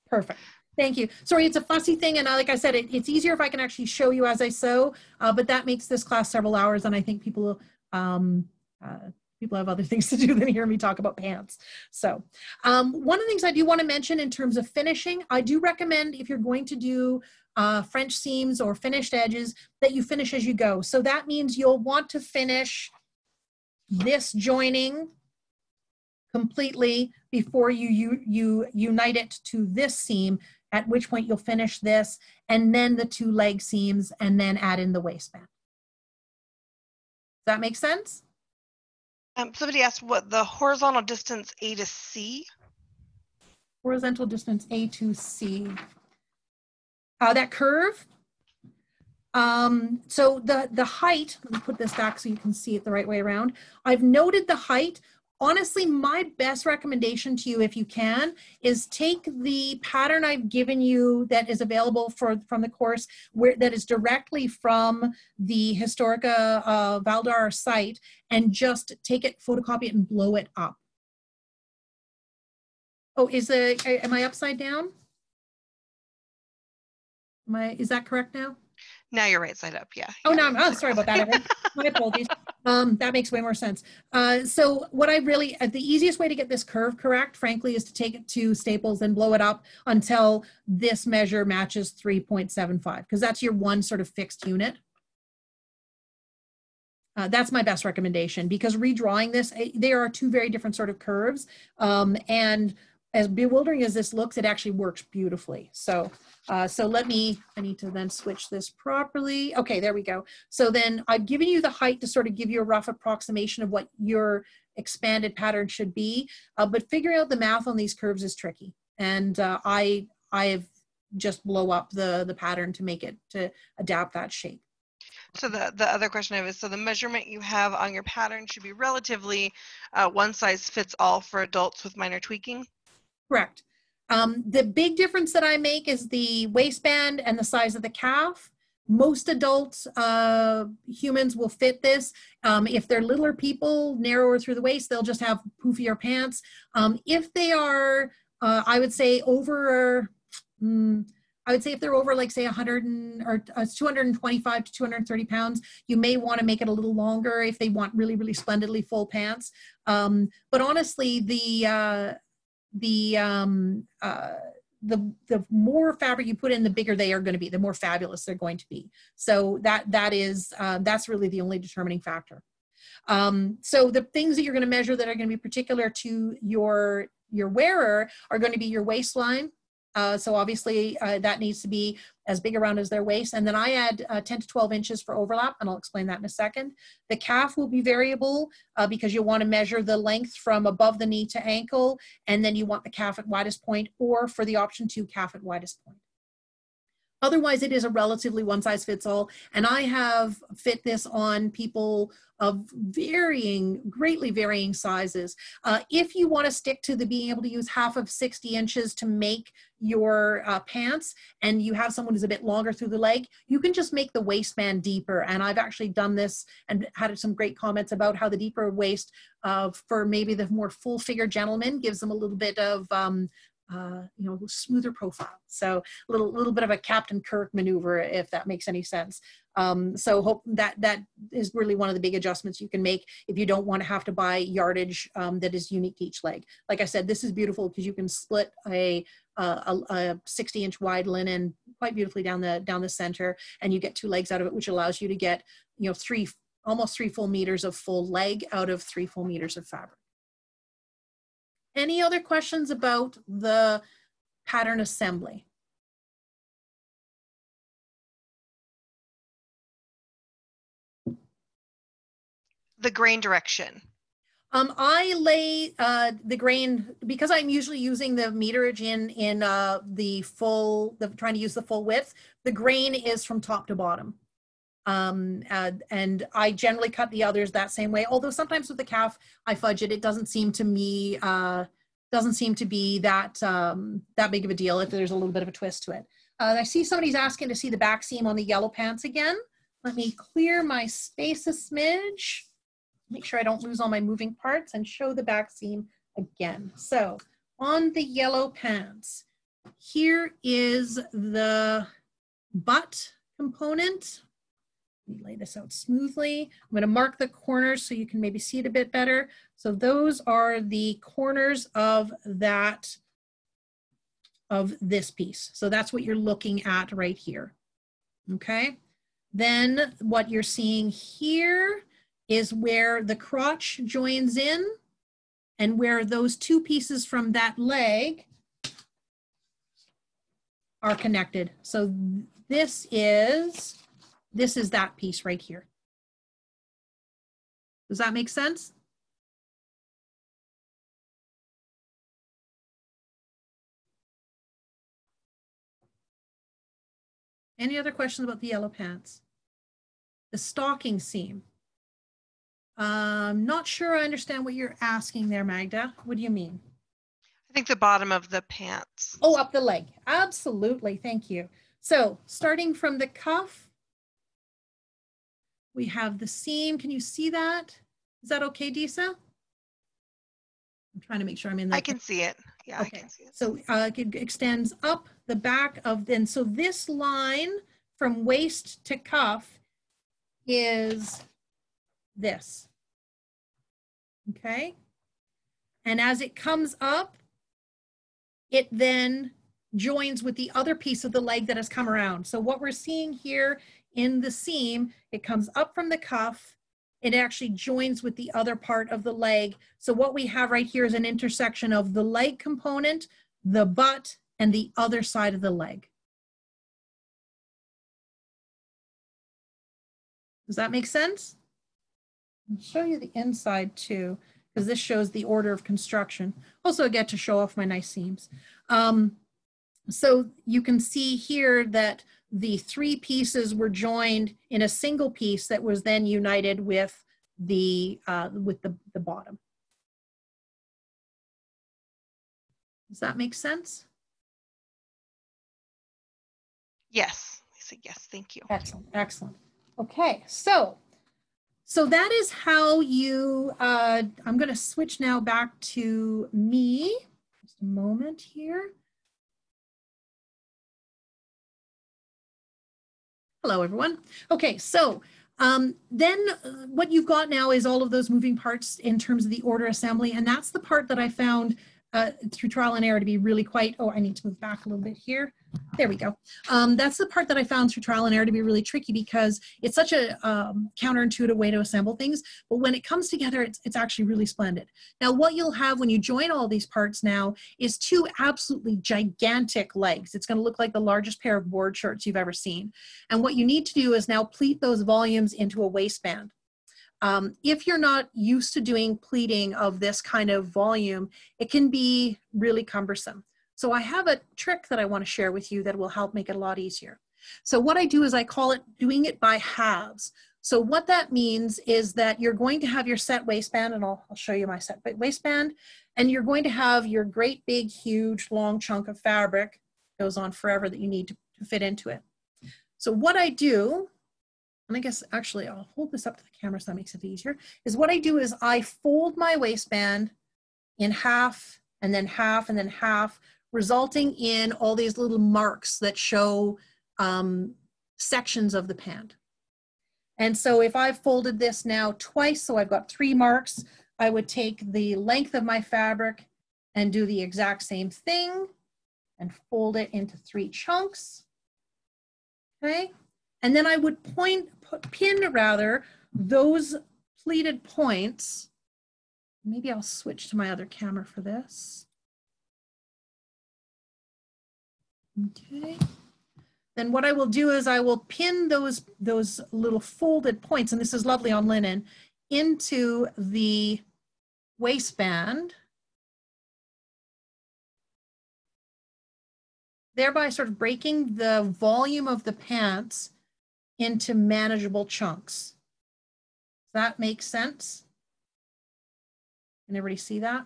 Perfect. Thank you. Sorry, it's a fussy thing, and like I said, it, it's easier if I can actually show you as I sew, uh, but that makes this class several hours, and I think people um, uh, people have other things to do than hear me talk about pants. So um, one of the things I do want to mention in terms of finishing, I do recommend if you're going to do uh, French seams or finished edges that you finish as you go. So that means you'll want to finish this joining completely before you, you, you unite it to this seam at which point you'll finish this, and then the two leg seams, and then add in the waistband. Does that make sense? Um, somebody asked what the horizontal distance A to C? Horizontal distance A to C. Uh, that curve. Um, so the, the height, let me put this back so you can see it the right way around. I've noted the height honestly, my best recommendation to you, if you can, is take the pattern I've given you that is available for from the course, where that is directly from the Historica uh, Val site, and just take it, photocopy it, and blow it up. Oh, is it? Am I upside down? Am I? Is that correct now? Now you're right side up. Yeah. Oh no, I'm oh, sorry about that. My apologies. Um, that makes way more sense. Uh, so what I really, uh, the easiest way to get this curve correct, frankly, is to take it to Staples and blow it up until this measure matches 3.75, because that's your one sort of fixed unit. Uh, that's my best recommendation because redrawing this, eh, there are two very different sort of curves. Um, and as bewildering as this looks, it actually works beautifully. So, uh, so let me, I need to then switch this properly. Okay, there we go. So then I've given you the height to sort of give you a rough approximation of what your expanded pattern should be, uh, but figuring out the math on these curves is tricky. And uh, I, I have just blow up the, the pattern to make it, to adapt that shape. So the, the other question I have is, so the measurement you have on your pattern should be relatively uh, one size fits all for adults with minor tweaking? Correct. Um, the big difference that I make is the waistband and the size of the calf. Most adult uh, humans will fit this. Um, if they're littler people, narrower through the waist, they'll just have poofier pants. Um, if they are, uh, I would say over, mm, I would say if they're over like say 100 and, or uh, 225 to 230 pounds, you may want to make it a little longer if they want really, really splendidly full pants. Um, but honestly, the uh, the um, uh, the the more fabric you put in, the bigger they are going to be, the more fabulous they're going to be. So that that is uh, that's really the only determining factor. Um, so the things that you're going to measure that are going to be particular to your your wearer are going to be your waistline, Uh, so obviously uh, that needs to be as big around as their waist. And then I add uh, 10 to 12 inches for overlap, and I'll explain that in a second. The calf will be variable uh, because you want to measure the length from above the knee to ankle, and then you want the calf at widest point, or for the option two, calf at widest point. Otherwise, it is a relatively one size fits all. And I have fit this on people of varying, greatly varying sizes. Uh, if you want to stick to the being able to use half of 60 inches to make your uh, pants and you have someone who's a bit longer through the leg, you can just make the waistband deeper. And I've actually done this and had some great comments about how the deeper waist uh, for maybe the more full figure gentleman gives them a little bit of um, uh, you know, smoother profile. So a little, little bit of a Captain Kirk maneuver, if that makes any sense. Um, so hope that that is really one of the big adjustments you can make if you don't want to have to buy yardage um, that is unique to each leg. Like I said, this is beautiful because you can split a, a, a 60 inch wide linen quite beautifully down the down the center, and you get two legs out of it, which allows you to get you know three almost three full meters of full leg out of three full meters of fabric. Any other questions about the pattern assembly? The grain direction. Um, I lay uh, the grain because I'm usually using the meterage in in uh, the full, the, trying to use the full width. The grain is from top to bottom. Um, and, and, I generally cut the others that same way. Although sometimes with the calf, I fudge it. It doesn't seem to me, uh, doesn't seem to be that, um, that big of a deal if there's a little bit of a twist to it. Uh, I see somebody's asking to see the back seam on the yellow pants again. Let me clear my space a smidge. Make sure I don't lose all my moving parts and show the back seam again. So on the yellow pants, here is the butt component let me lay this out smoothly. I'm going to mark the corners so you can maybe see it a bit better. So those are the corners of that, of this piece. So that's what you're looking at right here. Okay. Then what you're seeing here is where the crotch joins in and where those two pieces from that leg are connected. So this is this is that piece right here. Does that make sense? Any other questions about the yellow pants? The stocking seam. Um, not sure I understand what you're asking there, Magda. What do you mean? I think the bottom of the pants. Oh, up the leg. Absolutely. Thank you. So starting from the cuff we have the seam. Can you see that? Is that okay, Disa? I'm trying to make sure I'm in the. I can see it. Yeah, okay. I can see it. So uh, it extends up the back of, and so this line from waist to cuff is this. Okay. And as it comes up, it then joins with the other piece of the leg that has come around. So what we're seeing here in the seam, it comes up from the cuff, it actually joins with the other part of the leg. So what we have right here is an intersection of the leg component, the butt, and the other side of the leg. Does that make sense? I'll show you the inside too, because this shows the order of construction. Also I get to show off my nice seams. Um, so you can see here that the three pieces were joined in a single piece that was then united with the, uh, with the, the bottom. Does that make sense? Yes, I said yes, thank you. Excellent, excellent. Okay, so so that is how you, uh, I'm gonna switch now back to me. Just a moment here. Hello, everyone. Okay, so um, then uh, what you've got now is all of those moving parts in terms of the order assembly, and that's the part that I found uh, through trial and error to be really quite, oh, I need to move back a little bit here. There we go. Um, that's the part that I found through trial and error to be really tricky because it's such a um, counterintuitive way to assemble things. But when it comes together, it's, it's actually really splendid. Now, what you'll have when you join all these parts now is two absolutely gigantic legs. It's going to look like the largest pair of board shorts you've ever seen. And what you need to do is now pleat those volumes into a waistband. Um, if you're not used to doing pleating of this kind of volume, it can be really cumbersome. So I have a trick that I want to share with you that will help make it a lot easier. So what I do is I call it doing it by halves. So what that means is that you're going to have your set waistband, and I'll, I'll show you my set waistband, and you're going to have your great big, huge, long chunk of fabric, goes on forever that you need to, to fit into it. So what I do and I guess actually I'll hold this up to the camera so that makes it easier, is what I do is I fold my waistband in half and then half and then half, resulting in all these little marks that show um, sections of the pant. And so if I've folded this now twice, so I've got three marks, I would take the length of my fabric and do the exact same thing and fold it into three chunks. Okay, and then I would point, pin rather, those pleated points. Maybe I'll switch to my other camera for this. Okay. Then what I will do is I will pin those, those little folded points, and this is lovely on linen, into the waistband. Thereby sort of breaking the volume of the pants into manageable chunks. Does that make sense? Can everybody see that?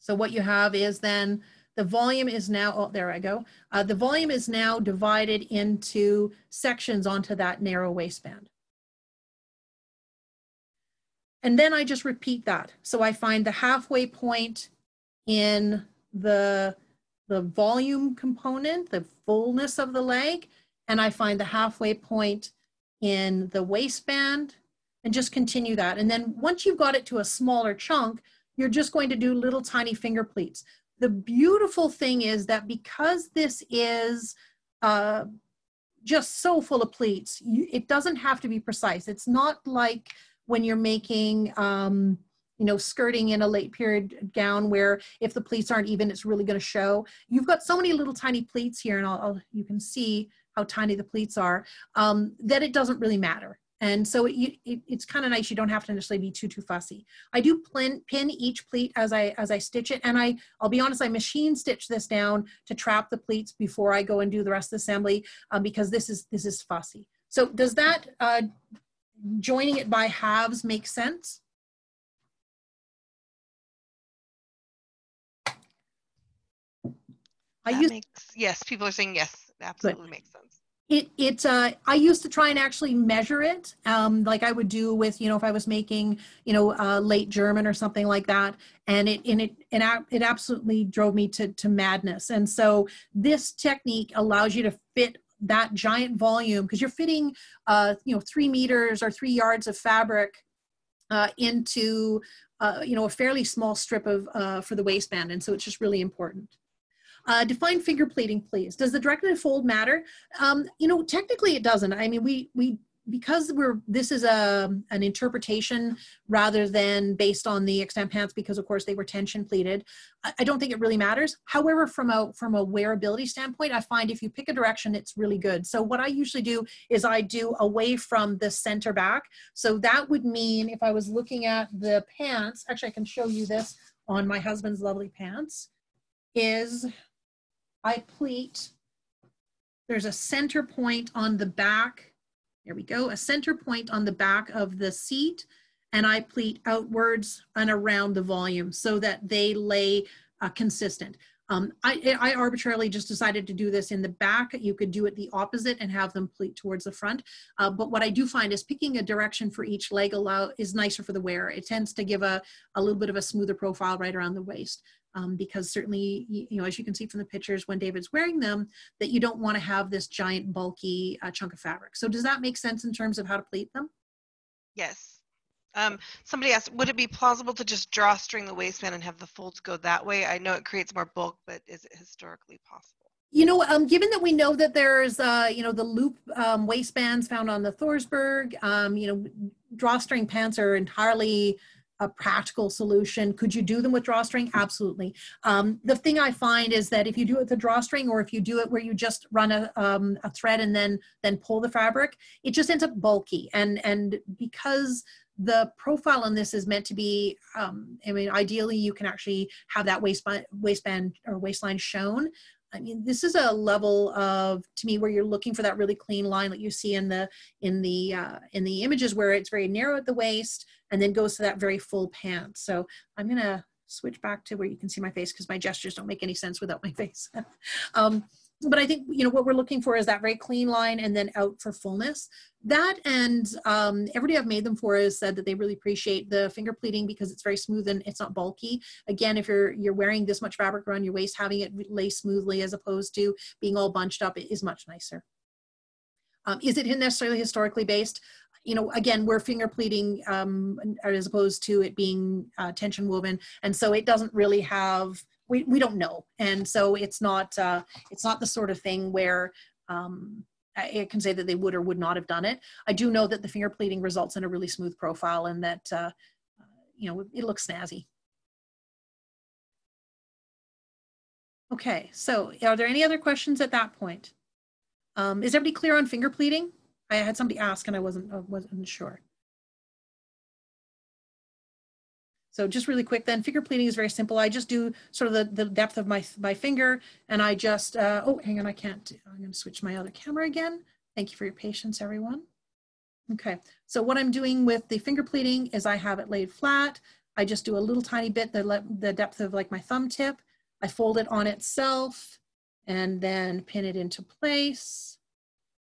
So what you have is then the volume is now, oh, there I go. Uh, the volume is now divided into sections onto that narrow waistband. And then I just repeat that. So I find the halfway point in the, the volume component, the fullness of the leg, and I find the halfway point in the waistband and just continue that. And then once you've got it to a smaller chunk, you're just going to do little tiny finger pleats. The beautiful thing is that because this is uh, just so full of pleats, you, it doesn't have to be precise. It's not like when you're making, um, you know, skirting in a late period gown where if the pleats aren't even, it's really going to show. You've got so many little tiny pleats here, and I'll, I'll you can see how tiny the pleats are, um, that it doesn't really matter. And so it, it, it's kind of nice. You don't have to necessarily be too, too fussy. I do pin, pin each pleat as I, as I stitch it. And I, I'll be honest, I machine stitch this down to trap the pleats before I go and do the rest of the assembly um, because this is, this is fussy. So does that uh, joining it by halves make sense? I use, makes, yes, people are saying yes, absolutely makes sense it it uh, I used to try and actually measure it, um, like I would do with you know if I was making you know uh, late German or something like that, and it and it and it absolutely drove me to to madness. And so this technique allows you to fit that giant volume because you're fitting uh, you know three meters or three yards of fabric uh, into uh, you know a fairly small strip of uh, for the waistband, and so it's just really important. Uh, define finger pleating, please. Does the directed fold matter? Um, you know, technically it doesn't. I mean, we we because we're this is a an interpretation rather than based on the extant pants because of course they were tension pleated I, I, don't think it really matters however from a from a wearability standpoint i find if you pick a direction it's really good so what i usually do is i do away from the center back so that would mean if i was looking at the pants actually i can show you this on my husband's lovely pants is I pleat, there's a center point on the back, there we go, a center point on the back of the seat, and I pleat outwards and around the volume so that they lay uh, consistent. Um, I, I, arbitrarily just decided to do this in the back. You could do it the opposite and have them pleat towards the front. Uh, but what I do find is picking a direction for each leg allow is nicer for the wearer. It tends to give a, a little bit of a smoother profile right around the waist um, because certainly, you know, as you can see from the pictures when David's wearing them, that you don't want to have this giant bulky uh, chunk of fabric. So does that make sense in terms of how to pleat them? Yes. Um, somebody asked, would it be plausible to just drawstring the waistband and have the folds go that way? I know it creates more bulk, but is it historically possible? You know, um, given that we know that there's, uh, you know, the loop um, waistbands found on the Thorsberg, um, you know, drawstring pants are entirely a practical solution. Could you do them with drawstring? Absolutely. Um, the thing I find is that if you do it with a drawstring or if you do it where you just run a, um, a thread and then then pull the fabric, it just ends up bulky. And and because the profile on this is meant to be, um, I mean, ideally you can actually have that waistband, waistband or waistline shown. I mean, this is a level of, to me, where you're looking for that really clean line that you see in the in the uh, in the images where it's very narrow at the waist and then goes to that very full pant. So I'm gonna switch back to where you can see my face because my gestures don't make any sense without my face. um, but I think you know what we're looking for is that very clean line and then out for fullness. That and um, everybody I've made them for has said that they really appreciate the finger pleating because it's very smooth and it's not bulky. Again, if you're you're wearing this much fabric around your waist, having it lay smoothly as opposed to being all bunched up is much nicer. Um, is it necessarily historically based? You know, again, we're finger pleating um, as opposed to it being uh, tension woven, and so it doesn't really have we, we don't know and so it's not uh, it's not the sort of thing where um, I can say that they would or would not have done it. I do know that the finger pleating results in a really smooth profile and that, uh, you know, it looks snazzy. Okay, so are there any other questions at that point? Um, is everybody clear on finger pleating? I had somebody ask and I wasn't, I wasn't sure. So just really quick then, finger pleating is very simple. I just do sort of the, the depth of my, my finger and I just, uh, oh, hang on, I can't, I'm gonna switch my other camera again. Thank you for your patience, everyone. Okay, so what I'm doing with the finger pleating is I have it laid flat. I just do a little tiny bit, the, the depth of like my thumb tip. I fold it on itself and then pin it into place.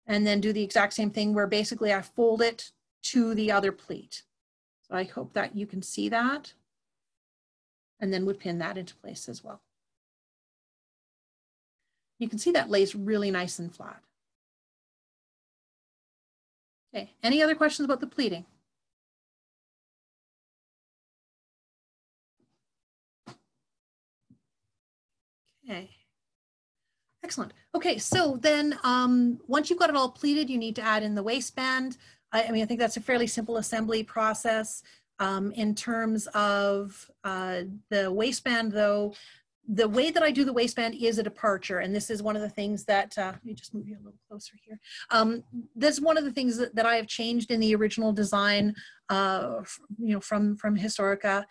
And then do the exact same thing where basically I fold it to the other pleat. So I hope that you can see that. And then would pin that into place as well. You can see that lays really nice and flat. Okay, any other questions about the pleating? Okay. Excellent. Okay, so then um, once you've got it all pleated, you need to add in the waistband. I, I mean, I think that's a fairly simple assembly process. Um, in terms of uh, the waistband, though, the way that I do the waistband is a departure, and this is one of the things that, uh, let me just move you a little closer here. Um, this is one of the things that, that I have changed in the original design, uh, you know, from, from Historica.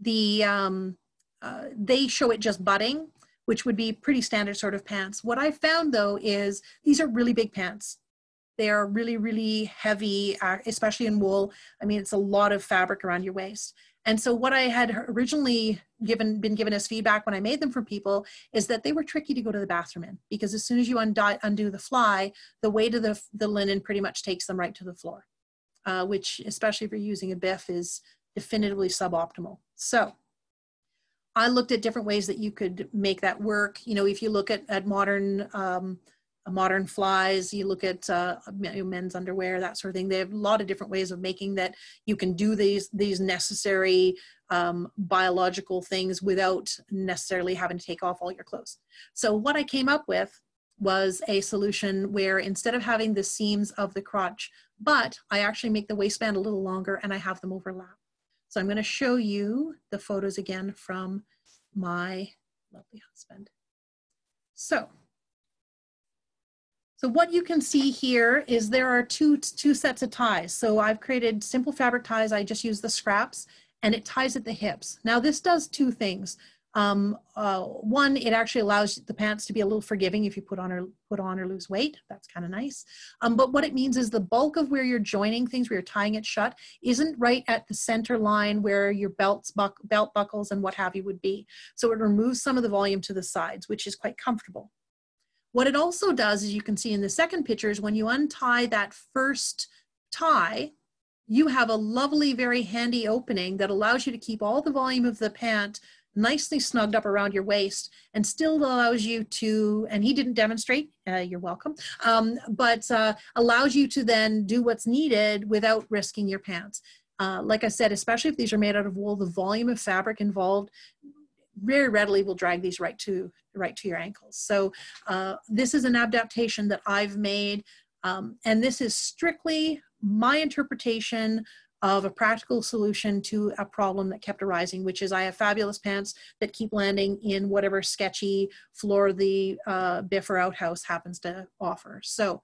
The, um, uh, they show it just butting, which would be pretty standard sort of pants. What I found though is these are really big pants. They are really, really heavy, uh, especially in wool. I mean, it's a lot of fabric around your waist. And so what I had originally given been given as feedback when I made them for people is that they were tricky to go to the bathroom in because as soon as you undo, undo the fly, the weight of the, the linen pretty much takes them right to the floor, uh, which especially if you're using a biff is definitively suboptimal. So I looked at different ways that you could make that work. You know, if you look at, at modern um, modern flies you look at uh, men's underwear that sort of thing. They have a lot of different ways of making that you can do these these necessary um, biological things without necessarily having to take off all your clothes. So what i came up with was a solution where instead of having the seams of the crotch but i actually make the waistband a little longer and i have them overlap. So i'm going to show you the photos again from my lovely husband. So so what you can see here is there are two, two sets of ties. So I've created simple fabric ties. I just use the scraps and it ties at the hips. Now this does two things. Um, uh, one, it actually allows the pants to be a little forgiving if you put on or put on or lose weight. That's kind of nice. Um, but what it means is the bulk of where you're joining things, where you're tying it shut, isn't right at the center line where your belts, buck, belt buckles, and what have you would be. So it removes some of the volume to the sides, which is quite comfortable. What it also does, as you can see in the second picture, is when you untie that first tie, you have a lovely, very handy opening that allows you to keep all the volume of the pant nicely snugged up around your waist and still allows you to, and he didn't demonstrate, uh, you're welcome, um, but uh, allows you to then do what's needed without risking your pants. Uh, like I said, especially if these are made out of wool, the volume of fabric involved very readily will drag these right to right to your ankles. So uh, this is an adaptation that I've made, um, and this is strictly my interpretation of a practical solution to a problem that kept arising, which is I have fabulous pants that keep landing in whatever sketchy floor the uh, biff or outhouse happens to offer. So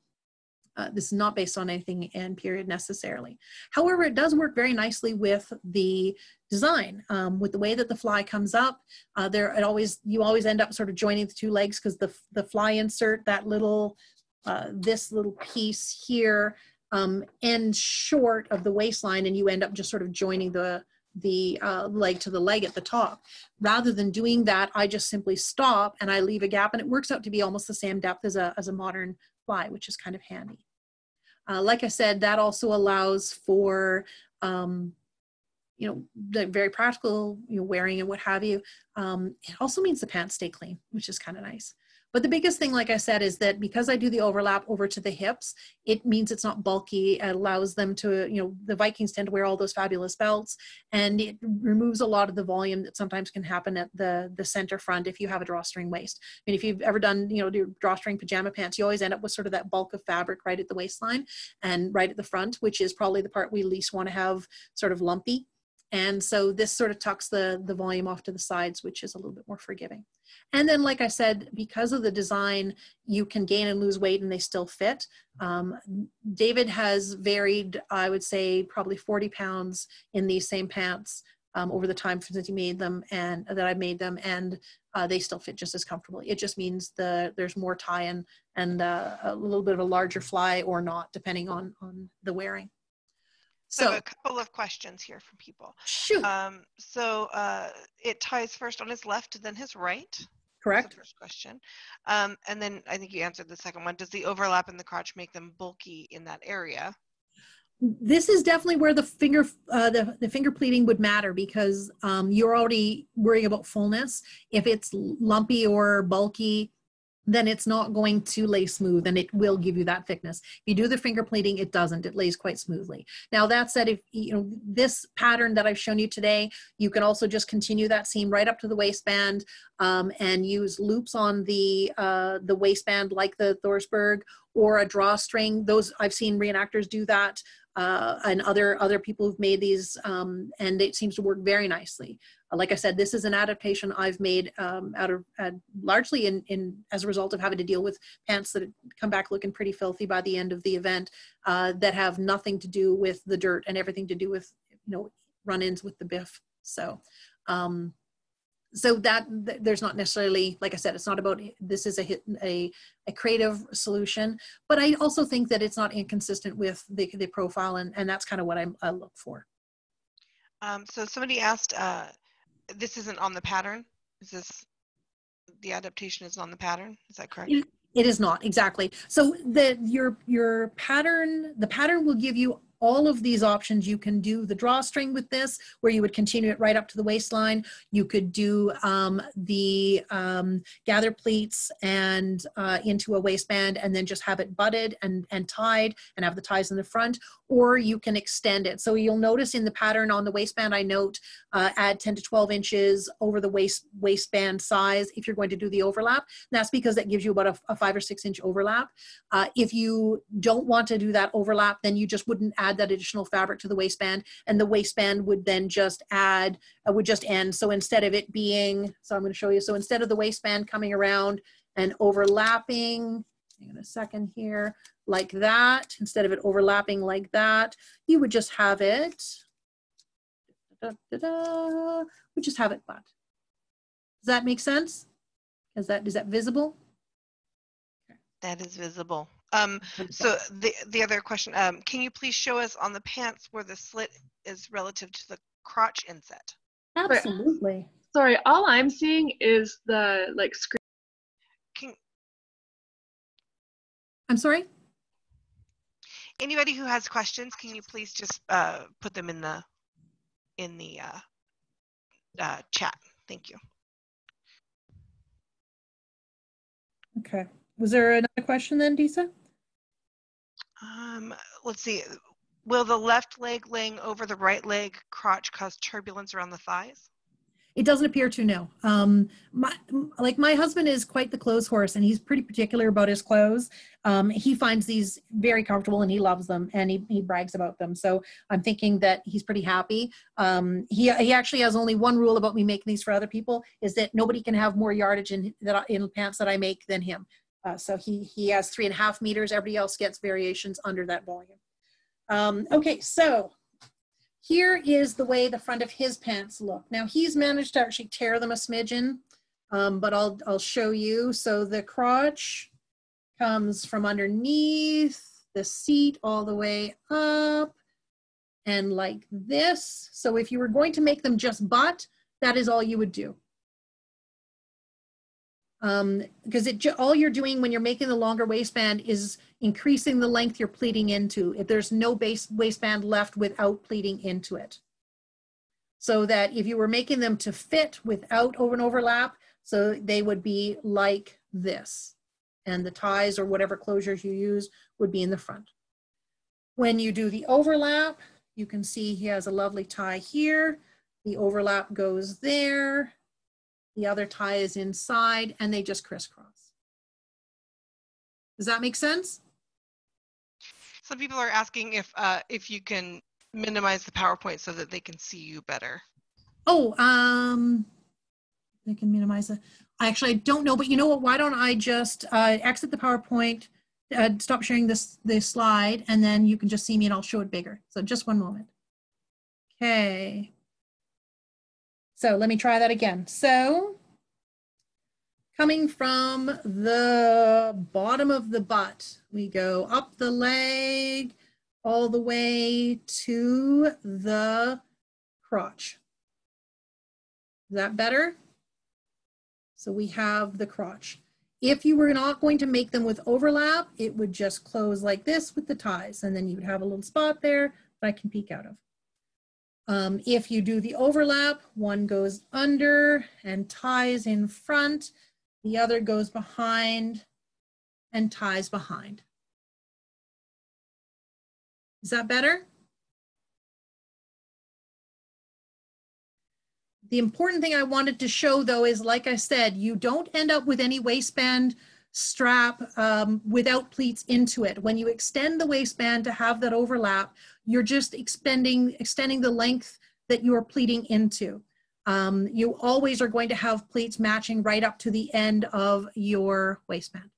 uh, this is not based on anything in period necessarily. However, it does work very nicely with the design, um, with the way that the fly comes up. Uh, there, it always you always end up sort of joining the two legs because the the fly insert that little uh, this little piece here um, ends short of the waistline, and you end up just sort of joining the the uh, leg to the leg at the top. Rather than doing that, I just simply stop and I leave a gap, and it works out to be almost the same depth as a as a modern fly, which is kind of handy. Uh, like I said, that also allows for, um, you know, the very practical you know, wearing and what have you. Um, it also means the pants stay clean, which is kind of nice. But the biggest thing, like I said, is that because I do the overlap over to the hips, it means it's not bulky. It allows them to, you know, the Vikings tend to wear all those fabulous belts and it removes a lot of the volume that sometimes can happen at the, the center front if you have a drawstring waist. I mean, if you've ever done, you know, do drawstring pajama pants, you always end up with sort of that bulk of fabric right at the waistline and right at the front, which is probably the part we least want to have sort of lumpy. And so this sort of tucks the, the volume off to the sides, which is a little bit more forgiving. And then, like I said, because of the design, you can gain and lose weight and they still fit. Um, David has varied, I would say, probably 40 pounds in these same pants um, over the time since he made them and that I made them, and uh, they still fit just as comfortably. It just means the there's more tie in and uh, a little bit of a larger fly or not, depending on on the wearing. So, so a couple of questions here from people. Shoot. Um, so uh, it ties first on his left, then his right. Correct. first question. Um, and then I think you answered the second one. Does the overlap in the crotch make them bulky in that area? This is definitely where the finger uh, the, the finger pleating would matter because um, you're already worrying about fullness. If it's lumpy or bulky, then it's not going to lay smooth and it will give you that thickness. If you do the finger pleating, it doesn't. It lays quite smoothly. Now that said, if you know this pattern that I've shown you today, you can also just continue that seam right up to the waistband um, and use loops on the uh, the waistband like the Thorsberg or a drawstring. Those I've seen reenactors do that uh, and other other people who've made these um, and it seems to work very nicely like I said, this is an adaptation I've made um, out of uh, largely in, in as a result of having to deal with pants that come back looking pretty filthy by the end of the event uh, that have nothing to do with the dirt and everything to do with you know run-ins with the biff. So, um, so that th there's not necessarily like I said, it's not about this is a hit a a creative solution, but I also think that it's not inconsistent with the the profile and and that's kind of what I, I look for. Um, so somebody asked. Uh, this isn't on the pattern? Is this the adaptation is on the pattern? Is that correct? It, it is not exactly. So the your your pattern the pattern will give you all of these options. You can do the drawstring with this, where you would continue it right up to the waistline. You could do um, the um, gather pleats and uh, into a waistband and then just have it butted and, and tied and have the ties in the front, or you can extend it. So you'll notice in the pattern on the waistband, I note uh, add 10 to 12 inches over the waist waistband size if you're going to do the overlap. And that's because that gives you about a, a five or six inch overlap. Uh, if you don't want to do that overlap, then you just wouldn't add that additional fabric to the waistband and the waistband would then just add, uh, would just end. So instead of it being, so I'm gonna show you, so instead of the waistband coming around and overlapping, hang on a second here, like that, instead of it overlapping like that, you would just have it, da, da, da, we just have it butt. Does that make sense? Is that, is that visible? That is visible. Um, so the the other question, um, can you please show us on the pants where the slit is relative to the crotch inset? Absolutely. Sorry, all I'm seeing is the like screen. Can I'm sorry? anybody who has questions, can you please just uh, put them in the in the uh, uh, chat? Thank you. Okay. Was there another question then, Disa? Um, let's see. Will the left leg laying over the right leg crotch cause turbulence around the thighs? It doesn't appear to, no. Um, my, like my husband is quite the clothes horse and he's pretty particular about his clothes. Um, he finds these very comfortable and he loves them and he, he brags about them. So I'm thinking that he's pretty happy. Um, he, he actually has only one rule about me making these for other people is that nobody can have more yardage in, that, in pants that I make than him. Uh, so he, he has three and a half meters. Everybody else gets variations under that volume. Um, okay, so here is the way the front of his pants look. Now he's managed to actually tear them a smidgen, um, but I'll, I'll show you. So the crotch comes from underneath the seat all the way up and like this. So if you were going to make them just butt, that is all you would do um, because it all you're doing when you're making the longer waistband is increasing the length you're pleating into. If there's no base waistband left without pleating into it. So that if you were making them to fit without over and overlap, so they would be like this. And the ties or whatever closures you use would be in the front. When you do the overlap, you can see he has a lovely tie here. The overlap goes there the other tie is inside, and they just crisscross. Does that make sense? Some people are asking if uh, if you can minimize the PowerPoint so that they can see you better. Oh, um, they can minimize it. I actually don't know, but you know what? Why don't I just uh, exit the PowerPoint, uh, stop sharing this this slide, and then you can just see me and I'll show it bigger. So just one moment. Okay. So let me try that again. So coming from the bottom of the butt, we go up the leg all the way to the crotch. Is that better? So we have the crotch. If you were not going to make them with overlap, it would just close like this with the ties, and then you would have a little spot there that I can peek out of. Um, if you do the overlap, one goes under and ties in front, the other goes behind and ties behind. Is that better? The important thing I wanted to show though is, like I said, you don't end up with any waistband strap um, without pleats into it. When you extend the waistband to have that overlap, you're just expending, extending the length that you are pleating into. Um, you always are going to have pleats matching right up to the end of your waistband.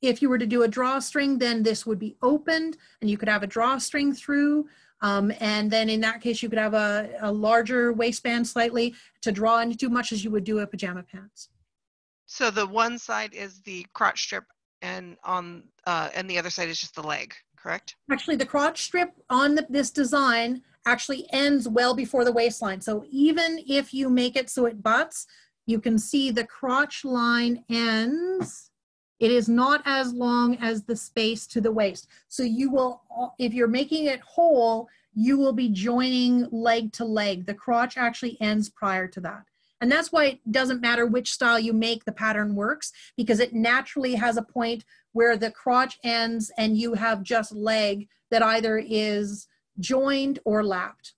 If you were to do a drawstring, then this would be opened and you could have a drawstring through. Um, and then in that case, you could have a, a larger waistband slightly to draw into much as you would do a pajama pants. So the one side is the crotch strip and on uh, and the other side is just the leg, correct? Actually, the crotch strip on the, this design actually ends well before the waistline. So even if you make it so it butts, you can see the crotch line ends. It is not as long as the space to the waist. So you will, if you're making it whole, you will be joining leg to leg. The crotch actually ends prior to that. And that's why it doesn't matter which style you make, the pattern works because it naturally has a point where the crotch ends and you have just leg that either is joined or lapped.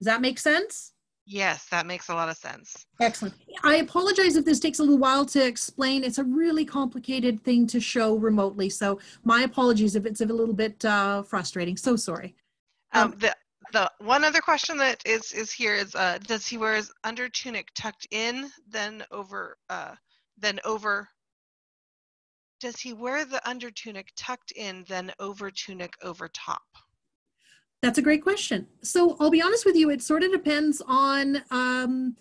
Does that make sense? Yes, that makes a lot of sense. Excellent. I apologize if this takes a little while to explain. It's a really complicated thing to show remotely. So my apologies if it's a little bit uh, frustrating. So sorry. Um, the the one other question that is is here is uh, does he wear his under tunic tucked in then over uh, then over does he wear the under tunic tucked in then over tunic over top that's a great question so i'll be honest with you it sort of depends on um,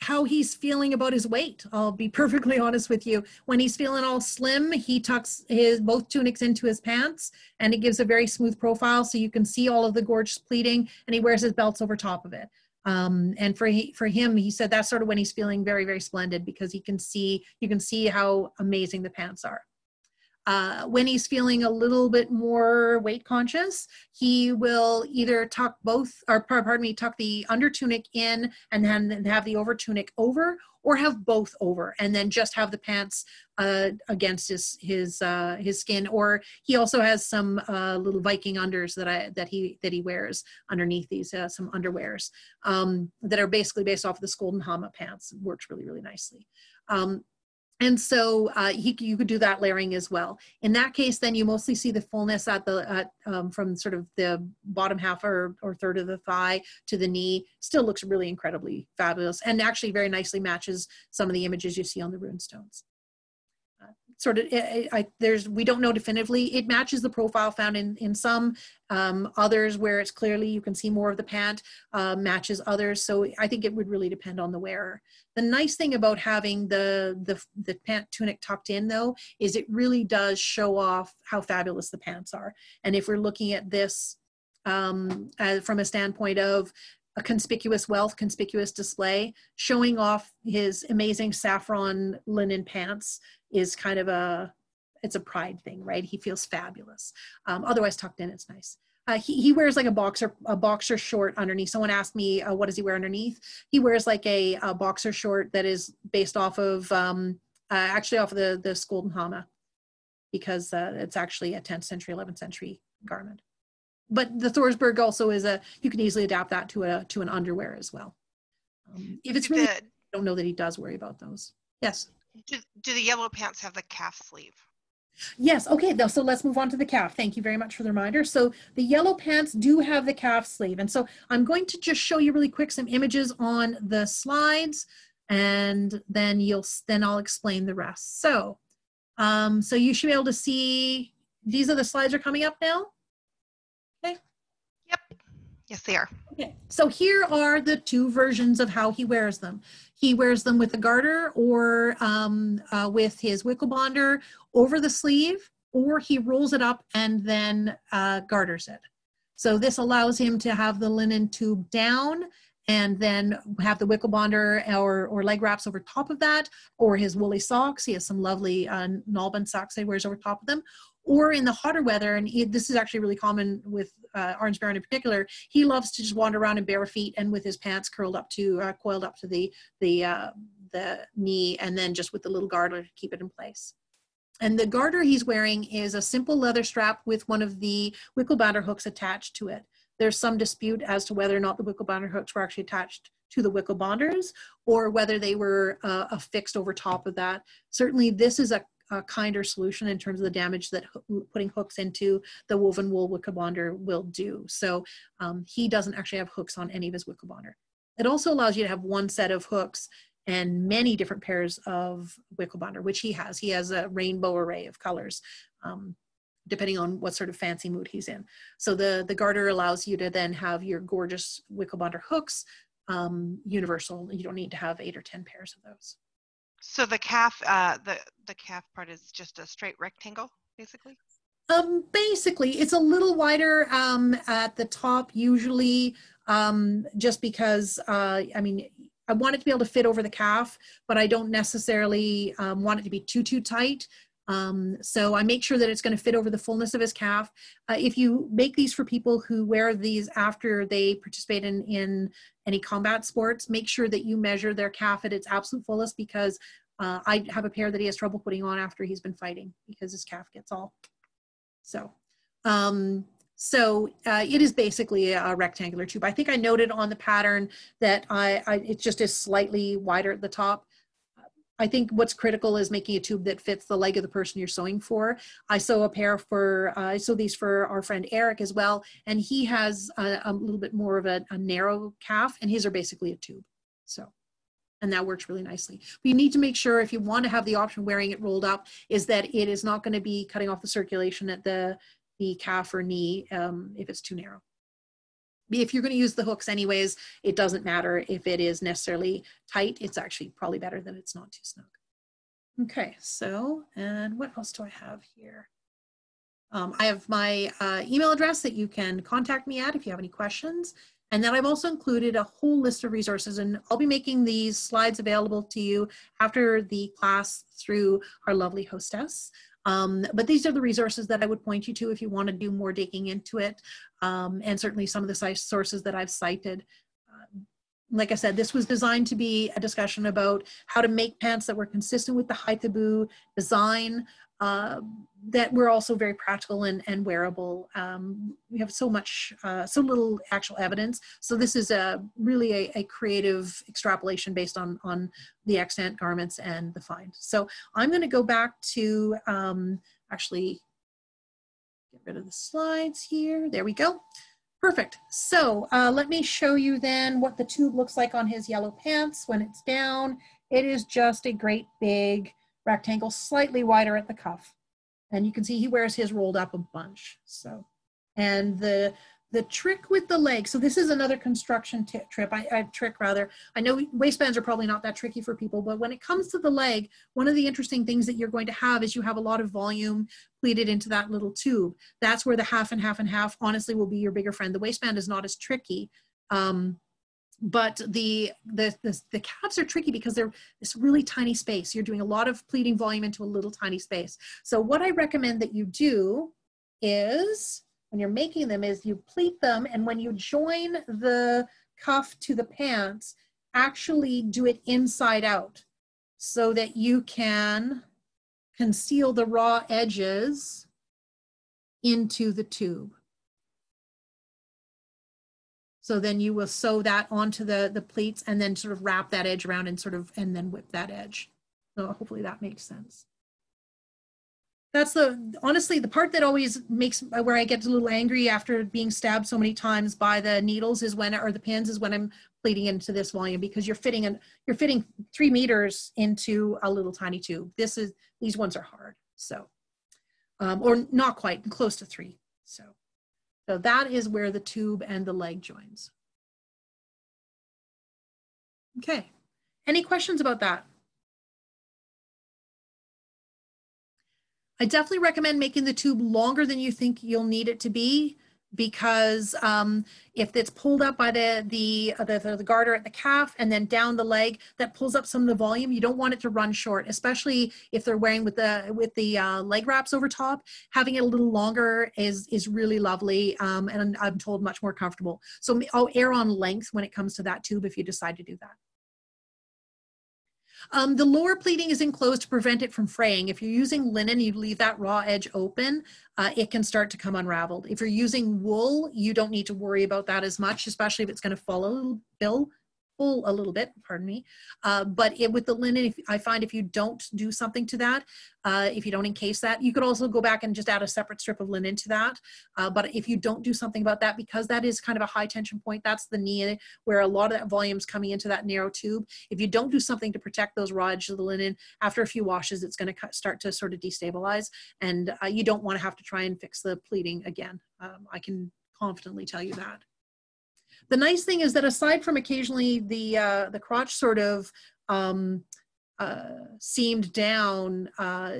how he's feeling about his weight. I'll be perfectly honest with you. When he's feeling all slim, he tucks his both tunics into his pants and it gives a very smooth profile so you can see all of the gorgeous pleating and he wears his belts over top of it. Um, and for he, for him, he said that's sort of when he's feeling very, very splendid because he can see, you can see how amazing the pants are. Uh, when he's feeling a little bit more weight conscious, he will either tuck both, or pardon me, tuck the under tunic in and then have the over tunic over, or have both over and then just have the pants uh, against his his uh, his skin. Or he also has some uh, little Viking unders that I that he that he wears underneath these uh, some underwears um, that are basically based off of the Skjoldehamn pants. Works really really nicely. Um, and so uh, he, you could do that layering as well. In that case, then you mostly see the fullness at the at, um, from sort of the bottom half or, or third of the thigh to the knee. Still looks really incredibly fabulous, and actually very nicely matches some of the images you see on the rune stones sort of I, I, there's we don't know definitively. It matches the profile found in in some um, others where it's clearly you can see more of the pant uh, matches others. So i think it would really depend on the wearer. The nice thing about having the the, the pant tunic tucked in though is it really does show off how fabulous the pants are. And if we're looking at this um, uh, from a standpoint of a conspicuous wealth, conspicuous display, showing off his amazing saffron linen pants is kind of a, it's a pride thing, right? He feels fabulous. Um, otherwise tucked in, it's nice. Uh, he, he wears like a boxer a boxer short underneath. Someone asked me, uh, what does he wear underneath? He wears like a, a boxer short that is based off of, um, uh, actually off of the, the Skjoldehamn because uh, it's actually a 10th century, 11th century garment but the Thorsberg also is a you can easily adapt that to a to an underwear as well. Um, if it's really, I don't know that he does worry about those. Yes. Do, do the yellow pants have the calf sleeve? Yes. Okay. So let's move on to the calf. Thank you very much for the reminder. So the yellow pants do have the calf sleeve, and so I'm going to just show you really quick some images on the slides, and then you'll then I'll explain the rest. So, um, so you should be able to see these are the slides are coming up now. Yes, they are. Okay, so here are the two versions of how he wears them. He wears them with a garter or um, uh, with his Wickelbänder over the sleeve, or he rolls it up and then uh, garters it. So this allows him to have the linen tube down and then have the Wickelbänder or, or leg wraps over top of that, or his woolly socks. He has some lovely uh, Nalbound socks he wears over top of them, or in the hotter weather, and he, this is actually really common with uh, Orange Baron in particular, he loves to just wander around in bare feet and with his pants curled up to, uh, coiled up to the, the, uh, the knee and then just with the little garter to keep it in place. And the garter he's wearing is a simple leather strap with one of the Wickelbänder hooks attached to it. There's some dispute as to whether or not the Wickelbänder hooks were actually attached to the Wickelbänders or whether they were uh, affixed over top of that. Certainly this is a a kinder solution in terms of the damage that putting hooks into the woven wool Wickelbänder will do. So um, he doesn't actually have hooks on any of his Wickelbänder. It also allows you to have one set of hooks and many different pairs of Wickelbänder, which he has. He has a rainbow array of colors. Um, depending on what sort of fancy mood he's in. So the, the garter allows you to then have your gorgeous Wickelbänder hooks um, universal. You don't need to have eight or 10 pairs of those. So the calf, uh, the the calf part is just a straight rectangle, basically. Um, basically, it's a little wider um, at the top, usually, um, just because uh, I mean, I want it to be able to fit over the calf, but I don't necessarily um, want it to be too too tight. Um, so I make sure that it's going to fit over the fullness of his calf. Uh, if you make these for people who wear these after they participate in, in any combat sports, make sure that you measure their calf at its absolute fullest because uh, I have a pair that he has trouble putting on after he's been fighting because his calf gets all. So, um, so uh, it is basically a rectangular tube. I think I noted on the pattern that I, I it just is slightly wider at the top. I think what's critical is making a tube that fits the leg of the person you're sewing for. I sew a pair for, uh, I sew these for our friend Eric as well, and he has a, a little bit more of a, a, narrow calf, and his are basically a tube. So, and that works really nicely. But you need to make sure if you want to have the option wearing it rolled up, is that it is not going to be cutting off the circulation at the, the calf or knee um, if it's too narrow if you're going to use the hooks anyways, it doesn't matter if it is necessarily tight. It's actually probably better that it's not too snug. Okay, so, and what else do I have here? Um, I have my uh, email address that you can contact me at if you have any questions. And then I've also included a whole list of resources and I'll be making these slides available to you after the class through our lovely hostess. Um, but these are the resources that I would point you to if you want to do more digging into it. Um, and certainly some of the sources that I've cited. Um, like I said, this was designed to be a discussion about how to make pants that were consistent with the Haithabu design, uh, that were also very practical and, and wearable. Um, we have so much, uh, so little actual evidence. So this is a really a, a, creative extrapolation based on, on the extant garments and the find. So I'm gonna go back to um, actually get rid of the slides here. There we go. Perfect. So uh, let me show you then what the tube looks like on his yellow pants when it's down. It is just a great big rectangle, slightly wider at the cuff. And you can see he wears his rolled up a bunch. So, and the the trick with the leg, so this is another construction trip, I, I trick rather. I know waistbands are probably not that tricky for people, but when it comes to the leg, one of the interesting things that you're going to have is you have a lot of volume pleated into that little tube. That's where the half and half and half honestly will be your bigger friend. The waistband is not as tricky. Um, but the, the, the the are tricky because they're this really tiny space. You're doing a lot of pleating volume into a little tiny space. So what I recommend that you do is when you're making them is you pleat them and when you join the cuff to the pants, actually do it inside out so that you can conceal the raw edges into the tube. So then you will sew that onto the, the pleats and then sort of wrap that edge around and sort of, and then whip that edge. So hopefully that makes sense. That's the, honestly, the part that always makes, where I get a little angry after being stabbed so many times by the needles is when, or the pins is when I'm pleating into this volume because you're fitting and you're fitting three meters into a little tiny tube. This is, these ones are hard. So, um, or not quite, close to three. So. So that is where the tube and the leg joins. Okay, any questions about that? I definitely recommend making the tube longer than you think you'll need it to be because um, if it's pulled up by the, the, the, the, garter at the calf and then down the leg, that pulls up some of the volume. You don't want it to run short, especially if they're wearing with the, with the uh, leg wraps over top. Having it a little longer is, is really lovely um, and I'm told much more comfortable. So I'll err on length when it comes to that tube if you decide to do that. Um, the lower pleating is enclosed to prevent it from fraying. If you're using linen, you leave that raw edge open, uh, it can start to come unraveled. If you're using wool, you don't need to worry about that as much, especially if it's going to fall a little bill pull a little bit, pardon me. Uh, but it, with the linen, if, I find if you don't do something to that, uh, if you don't encase that, you could also go back and just add a separate strip of linen to that. Uh, but if you don't do something about that, because that is kind of a high tension point, that's the knee where a lot of that volume is coming into that narrow tube. If you don't do something to protect those edges of the linen, after a few washes, it's going to start to sort of destabilize. And uh, you don't want to have to try and fix the pleating again. Um, I can confidently tell you that. The nice thing is that aside from occasionally the, uh, the crotch sort of um, uh, seamed down, uh,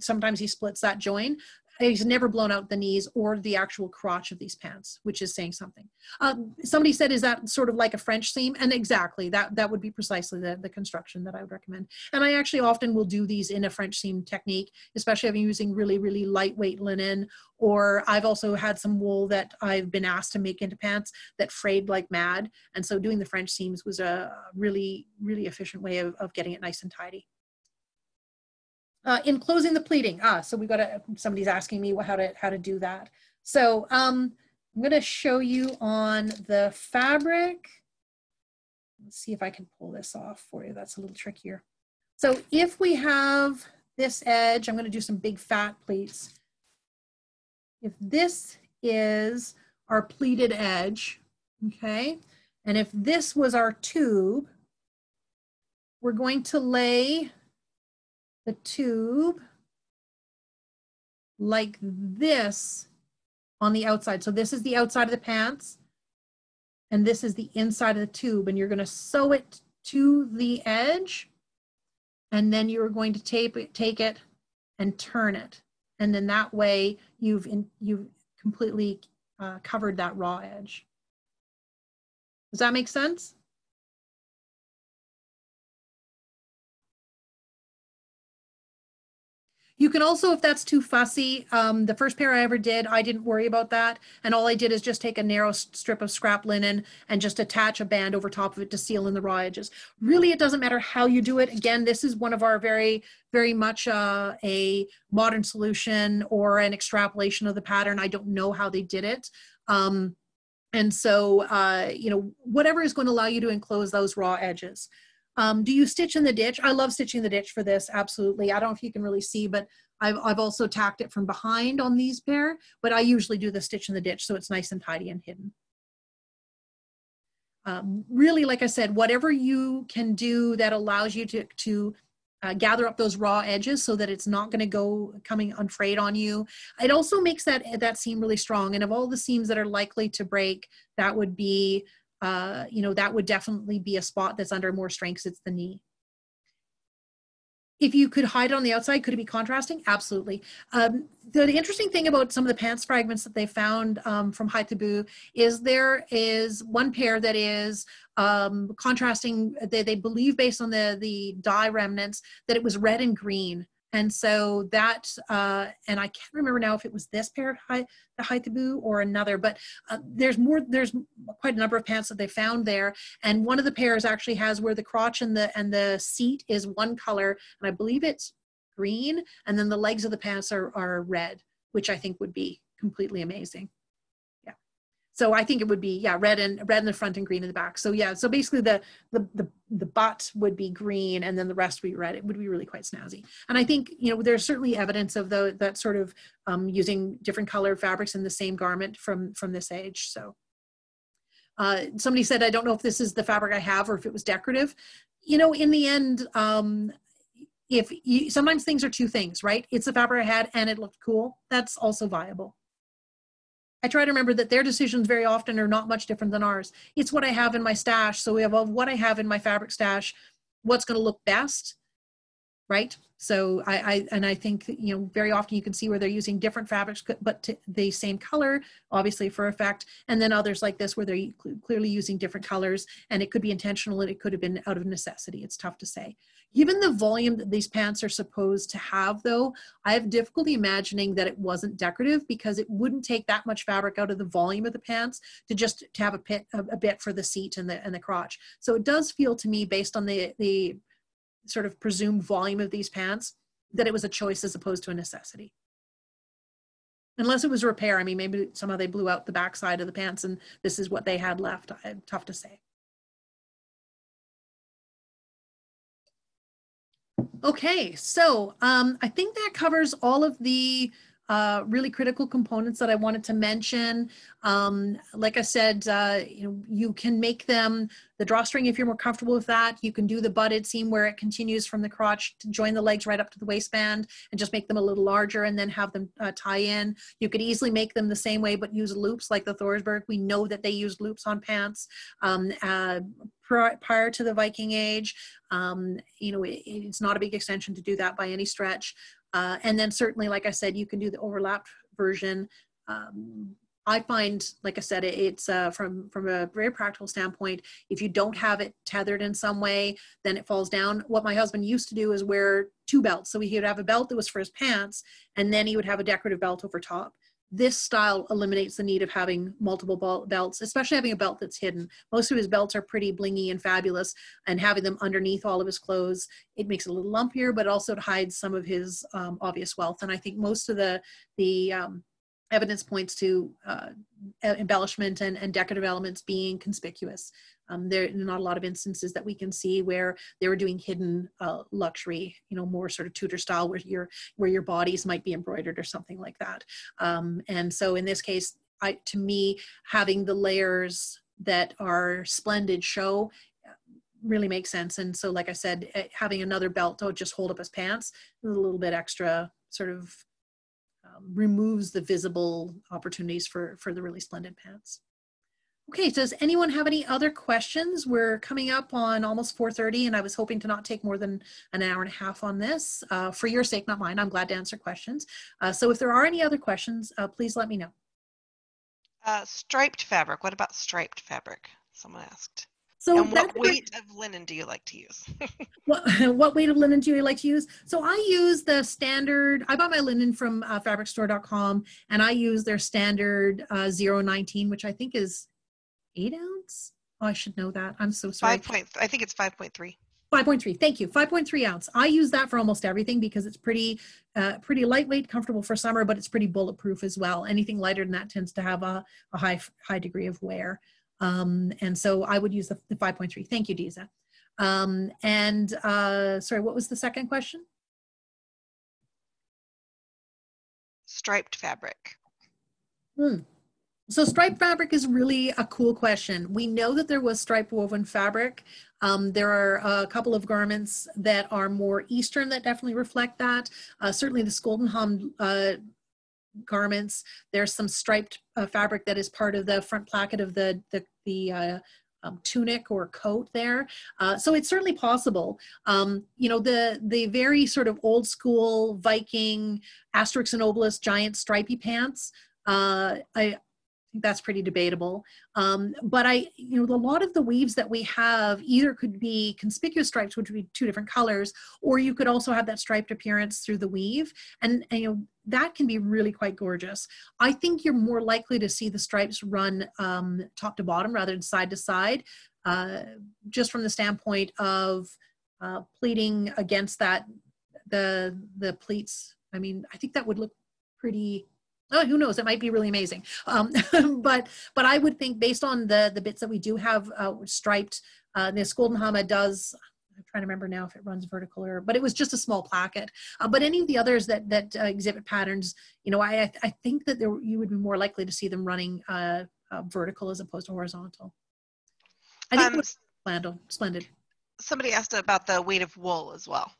sometimes he splits that join, he's never blown out the knees or the actual crotch of these pants, which is saying something. Um, somebody said, is that sort of like a French seam? And exactly, that, that would be precisely the, the construction that I would recommend. And I actually often will do these in a French seam technique, especially if I'm using really, really lightweight linen, or I've also had some wool that I've been asked to make into pants that frayed like mad. And so doing the French seams was a really, really efficient way of, of getting it nice and tidy. Uh, in closing the pleating, ah, so we got to, somebody's asking me how to, how to do that. So um, I'm going to show you on the fabric. Let's see if I can pull this off for you. That's a little trickier. So if we have this edge, I'm going to do some big fat pleats. If this is our pleated edge, okay, and if this was our tube, we're going to lay the tube like this on the outside. So this is the outside of the pants and this is the inside of the tube and you're going to sew it to the edge and then you're going to tape it, take it and turn it. And then that way you've, in, you've completely uh, covered that raw edge. Does that make sense? You can also, if that's too fussy, um, the first pair I ever did, I didn't worry about that. And all I did is just take a narrow strip of scrap linen and just attach a band over top of it to seal in the raw edges. Really, it doesn't matter how you do it. Again, this is one of our very, very much uh, a modern solution or an extrapolation of the pattern. I don't know how they did it. Um, and so, uh, you know, whatever is going to allow you to enclose those raw edges. Um, do you stitch in the ditch? I love stitching the ditch for this, absolutely. I don't know if you can really see, but I've, I've also tacked it from behind on these pair, but I usually do the stitch in the ditch so it's nice and tidy and hidden. Um, really, like I said, whatever you can do that allows you to, to uh, gather up those raw edges so that it's not going to go coming unfrayed on you. It also makes that, that seam really strong. And of all the seams that are likely to break, that would be uh, you know, that would definitely be a spot that's under more strengths. It's the knee. If you could hide it on the outside, could it be contrasting? Absolutely. Um, the, the, interesting thing about some of the pants fragments that they found um, from Haithabu is there is one pair that is um, contrasting, they, they believe based on the, the dye remnants that it was red and green. And so that, uh, and I can't remember now if it was this pair of high, the Haithabu or another, but uh, there's more, there's quite a number of pants that they found there. And one of the pairs actually has where the crotch and the, and the seat is one color, and I believe it's green, and then the legs of the pants are, are red, which I think would be completely amazing. So I think it would be yeah red and red in the front and green in the back. So yeah, so basically the the the, the butt would be green and then the rest would be red. It would be really quite snazzy. And I think you know there's certainly evidence of the that sort of um, using different colored fabrics in the same garment from from this age. So uh, somebody said I don't know if this is the fabric I have or if it was decorative. You know, in the end, um, if you sometimes things are two things, right? It's the fabric I had and it looked cool. That's also viable. I try to remember that their decisions very often are not much different than ours. It's what I have in my stash. So we have what I have in my fabric stash, what's going to look best, right? So I, I, and I think you know very often you can see where they're using different fabrics, but the same color, obviously for effect. And then others like this where they're clearly using different colors, and it could be intentional and it could have been out of necessity. It's tough to say. Given the volume that these pants are supposed to have, though, I have difficulty imagining that it wasn't decorative because it wouldn't take that much fabric out of the volume of the pants to just to have a, pit, a, a bit for the seat and the and the crotch. So it does feel to me, based on the the sort of presumed volume of these pants that it was a choice as opposed to a necessity. Unless it was repair. I mean, maybe somehow they blew out the backside of the pants and this is what they had left. I, tough to say. Okay, so um, I think that covers all of the uh, really critical components that I wanted to mention. Um, like I said, uh, you, know, you can make them the drawstring if you're more comfortable with that. You can do the butted seam where it continues from the crotch to join the legs right up to the waistband and just make them a little larger and then have them uh, tie in. You could easily make them the same way but use loops like the Thorsberg. We know that they used loops on pants. Um, uh, prior to the Viking age. Um, you know, it, it's not a big extension to do that by any stretch. Uh, and then certainly, like I said, you can do the overlapped version. Um, I find, like I said, it, it's uh, from from a very practical standpoint. If you don't have it tethered in some way, then it falls down. What my husband used to do is wear two belts. So he would have a belt that was for his pants, and then he would have a decorative belt over top this style eliminates the need of having multiple belts, especially having a belt that's hidden. Most of his belts are pretty blingy and fabulous, and having them underneath all of his clothes, it makes it a little lumpier, but also it hides some of his um, obvious wealth. And I think most of the the um, evidence points to uh, embellishment and, and decorative elements being conspicuous. Um, there are not a lot of instances that we can see where they were doing hidden uh, luxury, you know, more sort of Tudor style where your where your bodies might be embroidered or something like that. Um, and so in this case, I, to me, having the layers that are splendid show uh, really makes sense. And so, like I said, eh, having another belt to just hold up his pants a little bit extra sort of um, removes the visible opportunities for, for the really splendid pants. Okay, does anyone have any other questions? We're coming up on almost 4.30 and I was hoping to not take more than an hour and a half on this. Uh, for your sake, not mine, I'm glad to answer questions. Uh, so if there are any other questions, uh, please let me know. Uh, striped fabric, what about striped fabric? Someone asked. So and what weight of linen do you like to use? what, what weight of linen do you like to use? So I use the standard, I bought my linen from uh, fabricstore.com and I use their standard uh, 019, which I think is eight ounce. Oh, I should know that. I'm so sorry. Five point. I think it's five point three. 5.3 thank you 5.3 ounce i use that for almost everything because it's pretty uh, pretty lightweight comfortable for summer but it's pretty bulletproof as well anything lighter than that tends to have a, a high high degree of wear um, and so i would use the, the 5.3 thank you Diza. Um, and uh, sorry what was the second question Striped fabric. Hmm. So striped fabric is really a cool question. We know that there was striped woven fabric. Um, there are a couple of garments that are more Eastern that definitely reflect that. Uh, certainly the Skjoldehamn uh, garments, there's some striped uh, fabric that is part of the front placket of the, the, the uh, um, tunic or coat there. Uh, so it's certainly possible. Um, you know, the, the very sort of old school Viking Asterix and Obelix giant stripy pants, uh, I, that's pretty debatable. Um, but I, you know, a lot of the weaves that we have either could be conspicuous stripes, which would be two different colors, or you could also have that striped appearance through the weave. And, and you know, that can be really quite gorgeous. I think you're more likely to see the stripes run um, top to bottom rather than side to side, uh, just from the standpoint of uh, pleating against that, the, the pleats. I mean, I think that would look pretty oh who knows? It might be really amazing. Um, but but i would think based on the the bits that we do have uh, striped uh, this Skjoldehamn does i'm trying to remember now if it runs vertical or but it was just a small placket uh, but any of the others that that uh, exhibit patterns you know i i think that there you would be more likely to see them running uh, uh, vertical as opposed to horizontal. I think Um, splendid splendid. Somebody asked about the weight of wool as well.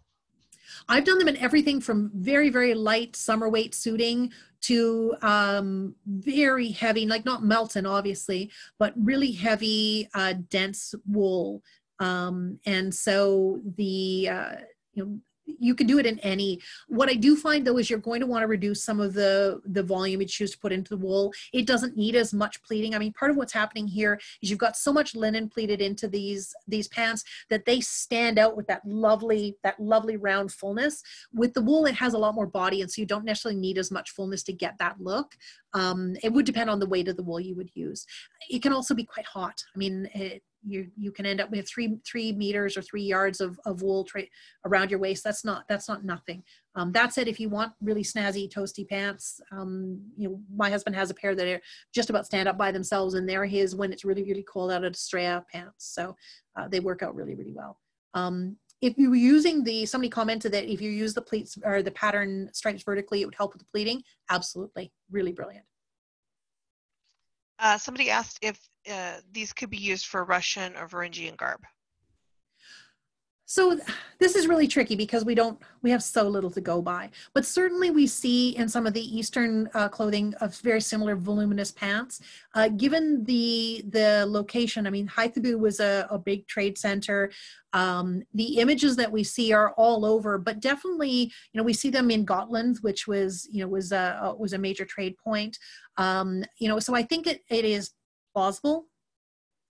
I've done them in everything from very, very light summer weight suiting to um, very heavy, like not Melton, obviously, but really heavy, uh, dense wool. Um, and so the, uh, you know, you can do it in any. What i do find though is you're going to want to reduce some of the the volume you choose to put into the wool. It doesn't need as much pleating. I mean part of what's happening here is you've got so much linen pleated into these these pants that they stand out with that lovely that lovely round fullness. With the wool it has a lot more body and so you don't necessarily need as much fullness to get that look. Um, it would depend on the weight of the wool you would use. It can also be quite hot. I mean it, you you can end up with three three meters or three yards of, of wool tra- around your waist. That's not that's not nothing. Um, that said if you want really snazzy toasty pants um, you know my husband has a pair that are just about stand up by themselves and they're his when it's really really cold out of Estrella pants. So uh, they work out really really well. Um, if you were using the somebody commented that if you use the pleats or the pattern stripes vertically it would help with the pleating. Absolutely. Really brilliant. Uh, somebody asked if uh, these could be used for Russian or Varangian garb. So this is really tricky because we don't we have so little to go by. But certainly we see in some of the Eastern uh, clothing of very similar voluminous pants. Uh, given the the location, I mean, Haithabu was a, a big trade center. Um, the images that we see are all over, but definitely, you know, we see them in Gotland, which was you know was a was a major trade point. Um, you know, so I think it, it is plausible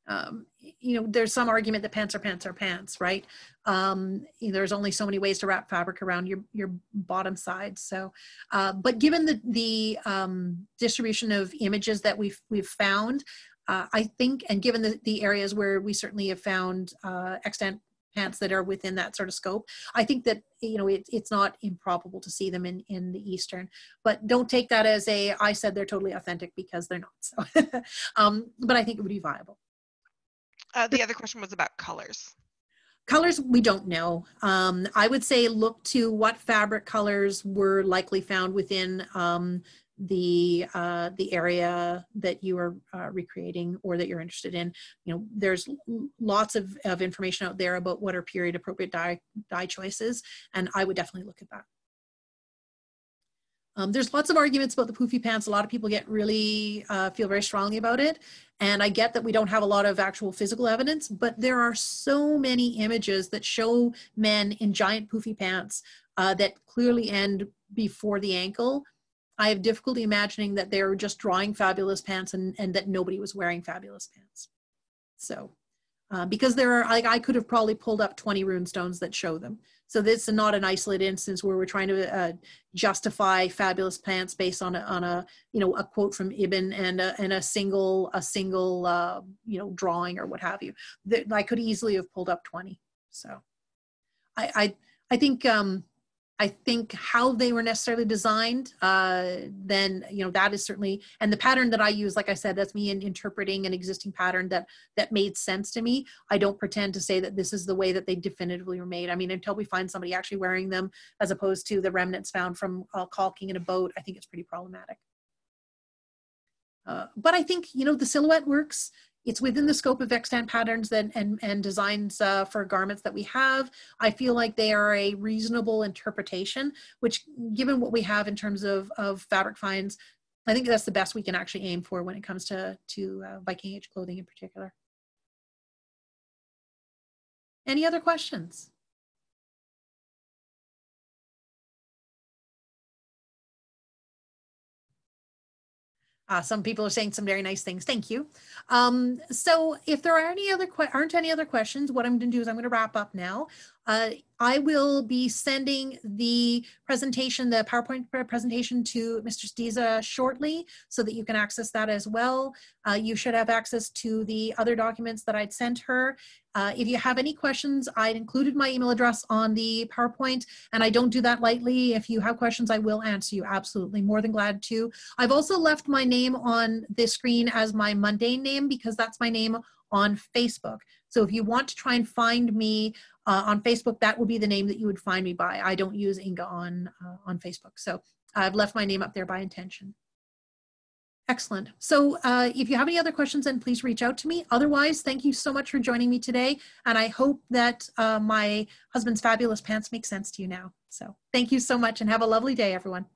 um, you know, there's some argument that pants are pants are pants, right? Um, you know, there's only so many ways to wrap fabric around your your bottom side. So, uh, but given the the um, distribution of images that we've we've found, uh, I think, and given the the areas where we certainly have found uh, extant pants that are within that sort of scope, I think that you know it, it's not improbable to see them in in the Eastern. But don't take that as a I said they're totally authentic because they're not. So, um, but I think it would be viable. Uh, the other question was about colors. Colors, we don't know. Um, I would say look to what fabric colors were likely found within um, the uh, the area that you are uh, recreating or that you're interested in. You know, there's lots of, of information out there about what are period appropriate dye dye choices, and I would definitely look at that. Um, there's lots of arguments about the poofy pants. A lot of people get really uh, feel very strongly about it, and I get that we don't have a lot of actual physical evidence, but there are so many images that show men in giant poofy pants uh, that clearly end before the ankle. I have difficulty imagining that they're just drawing fabulous pants and, and that nobody was wearing fabulous pants. So, uh, because there are, like, I could have probably pulled up 20 rune stones that show them. So this is not an isolated instance where we're trying to uh, justify fabulous pants based on a, on a, you know, a quote from Ibn and a, and a single, a single, uh, you know, drawing or what have you. That I could easily have pulled up 20. So I, I, I think, um, I think how they were necessarily designed, uh, then you know that is certainly and the pattern that I use, like I said, that's me in interpreting an existing pattern that that made sense to me. I don't pretend to say that this is the way that they definitively were made. I mean, until we find somebody actually wearing them, as opposed to the remnants found from uh, caulking in a boat, I think it's pretty problematic. Uh, but I think you know the silhouette works it's within the scope of extant patterns that, and, and designs uh, for garments that we have. I feel like they are a reasonable interpretation, which given what we have in terms of, of fabric finds, I think that's the best we can actually aim for when it comes to, to uh, Viking age clothing in particular. Any other questions? Uh, some people are saying some very nice things. Thank you. Um, so if there are any other aren't any other questions, what I'm going to do is I'm going to wrap up now. Uh, I will be sending the presentation, the PowerPoint presentation to Mr. Stiza shortly so that you can access that as well. Uh, you should have access to the other documents that I'd sent her. Uh, if you have any questions, I'd included my email address on the PowerPoint and I don't do that lightly. If you have questions, I will answer you absolutely, more than glad to. I've also left my name on the screen as my mundane name because that's my name on Facebook. So if you want to try and find me uh, on Facebook, that will be the name that you would find me by. I don't use Inga on, uh, on Facebook. So I've left my name up there by intention. Excellent. So uh, if you have any other questions, then please reach out to me. Otherwise, thank you so much for joining me today. And I hope that uh, my husband's fabulous pants make sense to you now. So thank you so much and have a lovely day, everyone.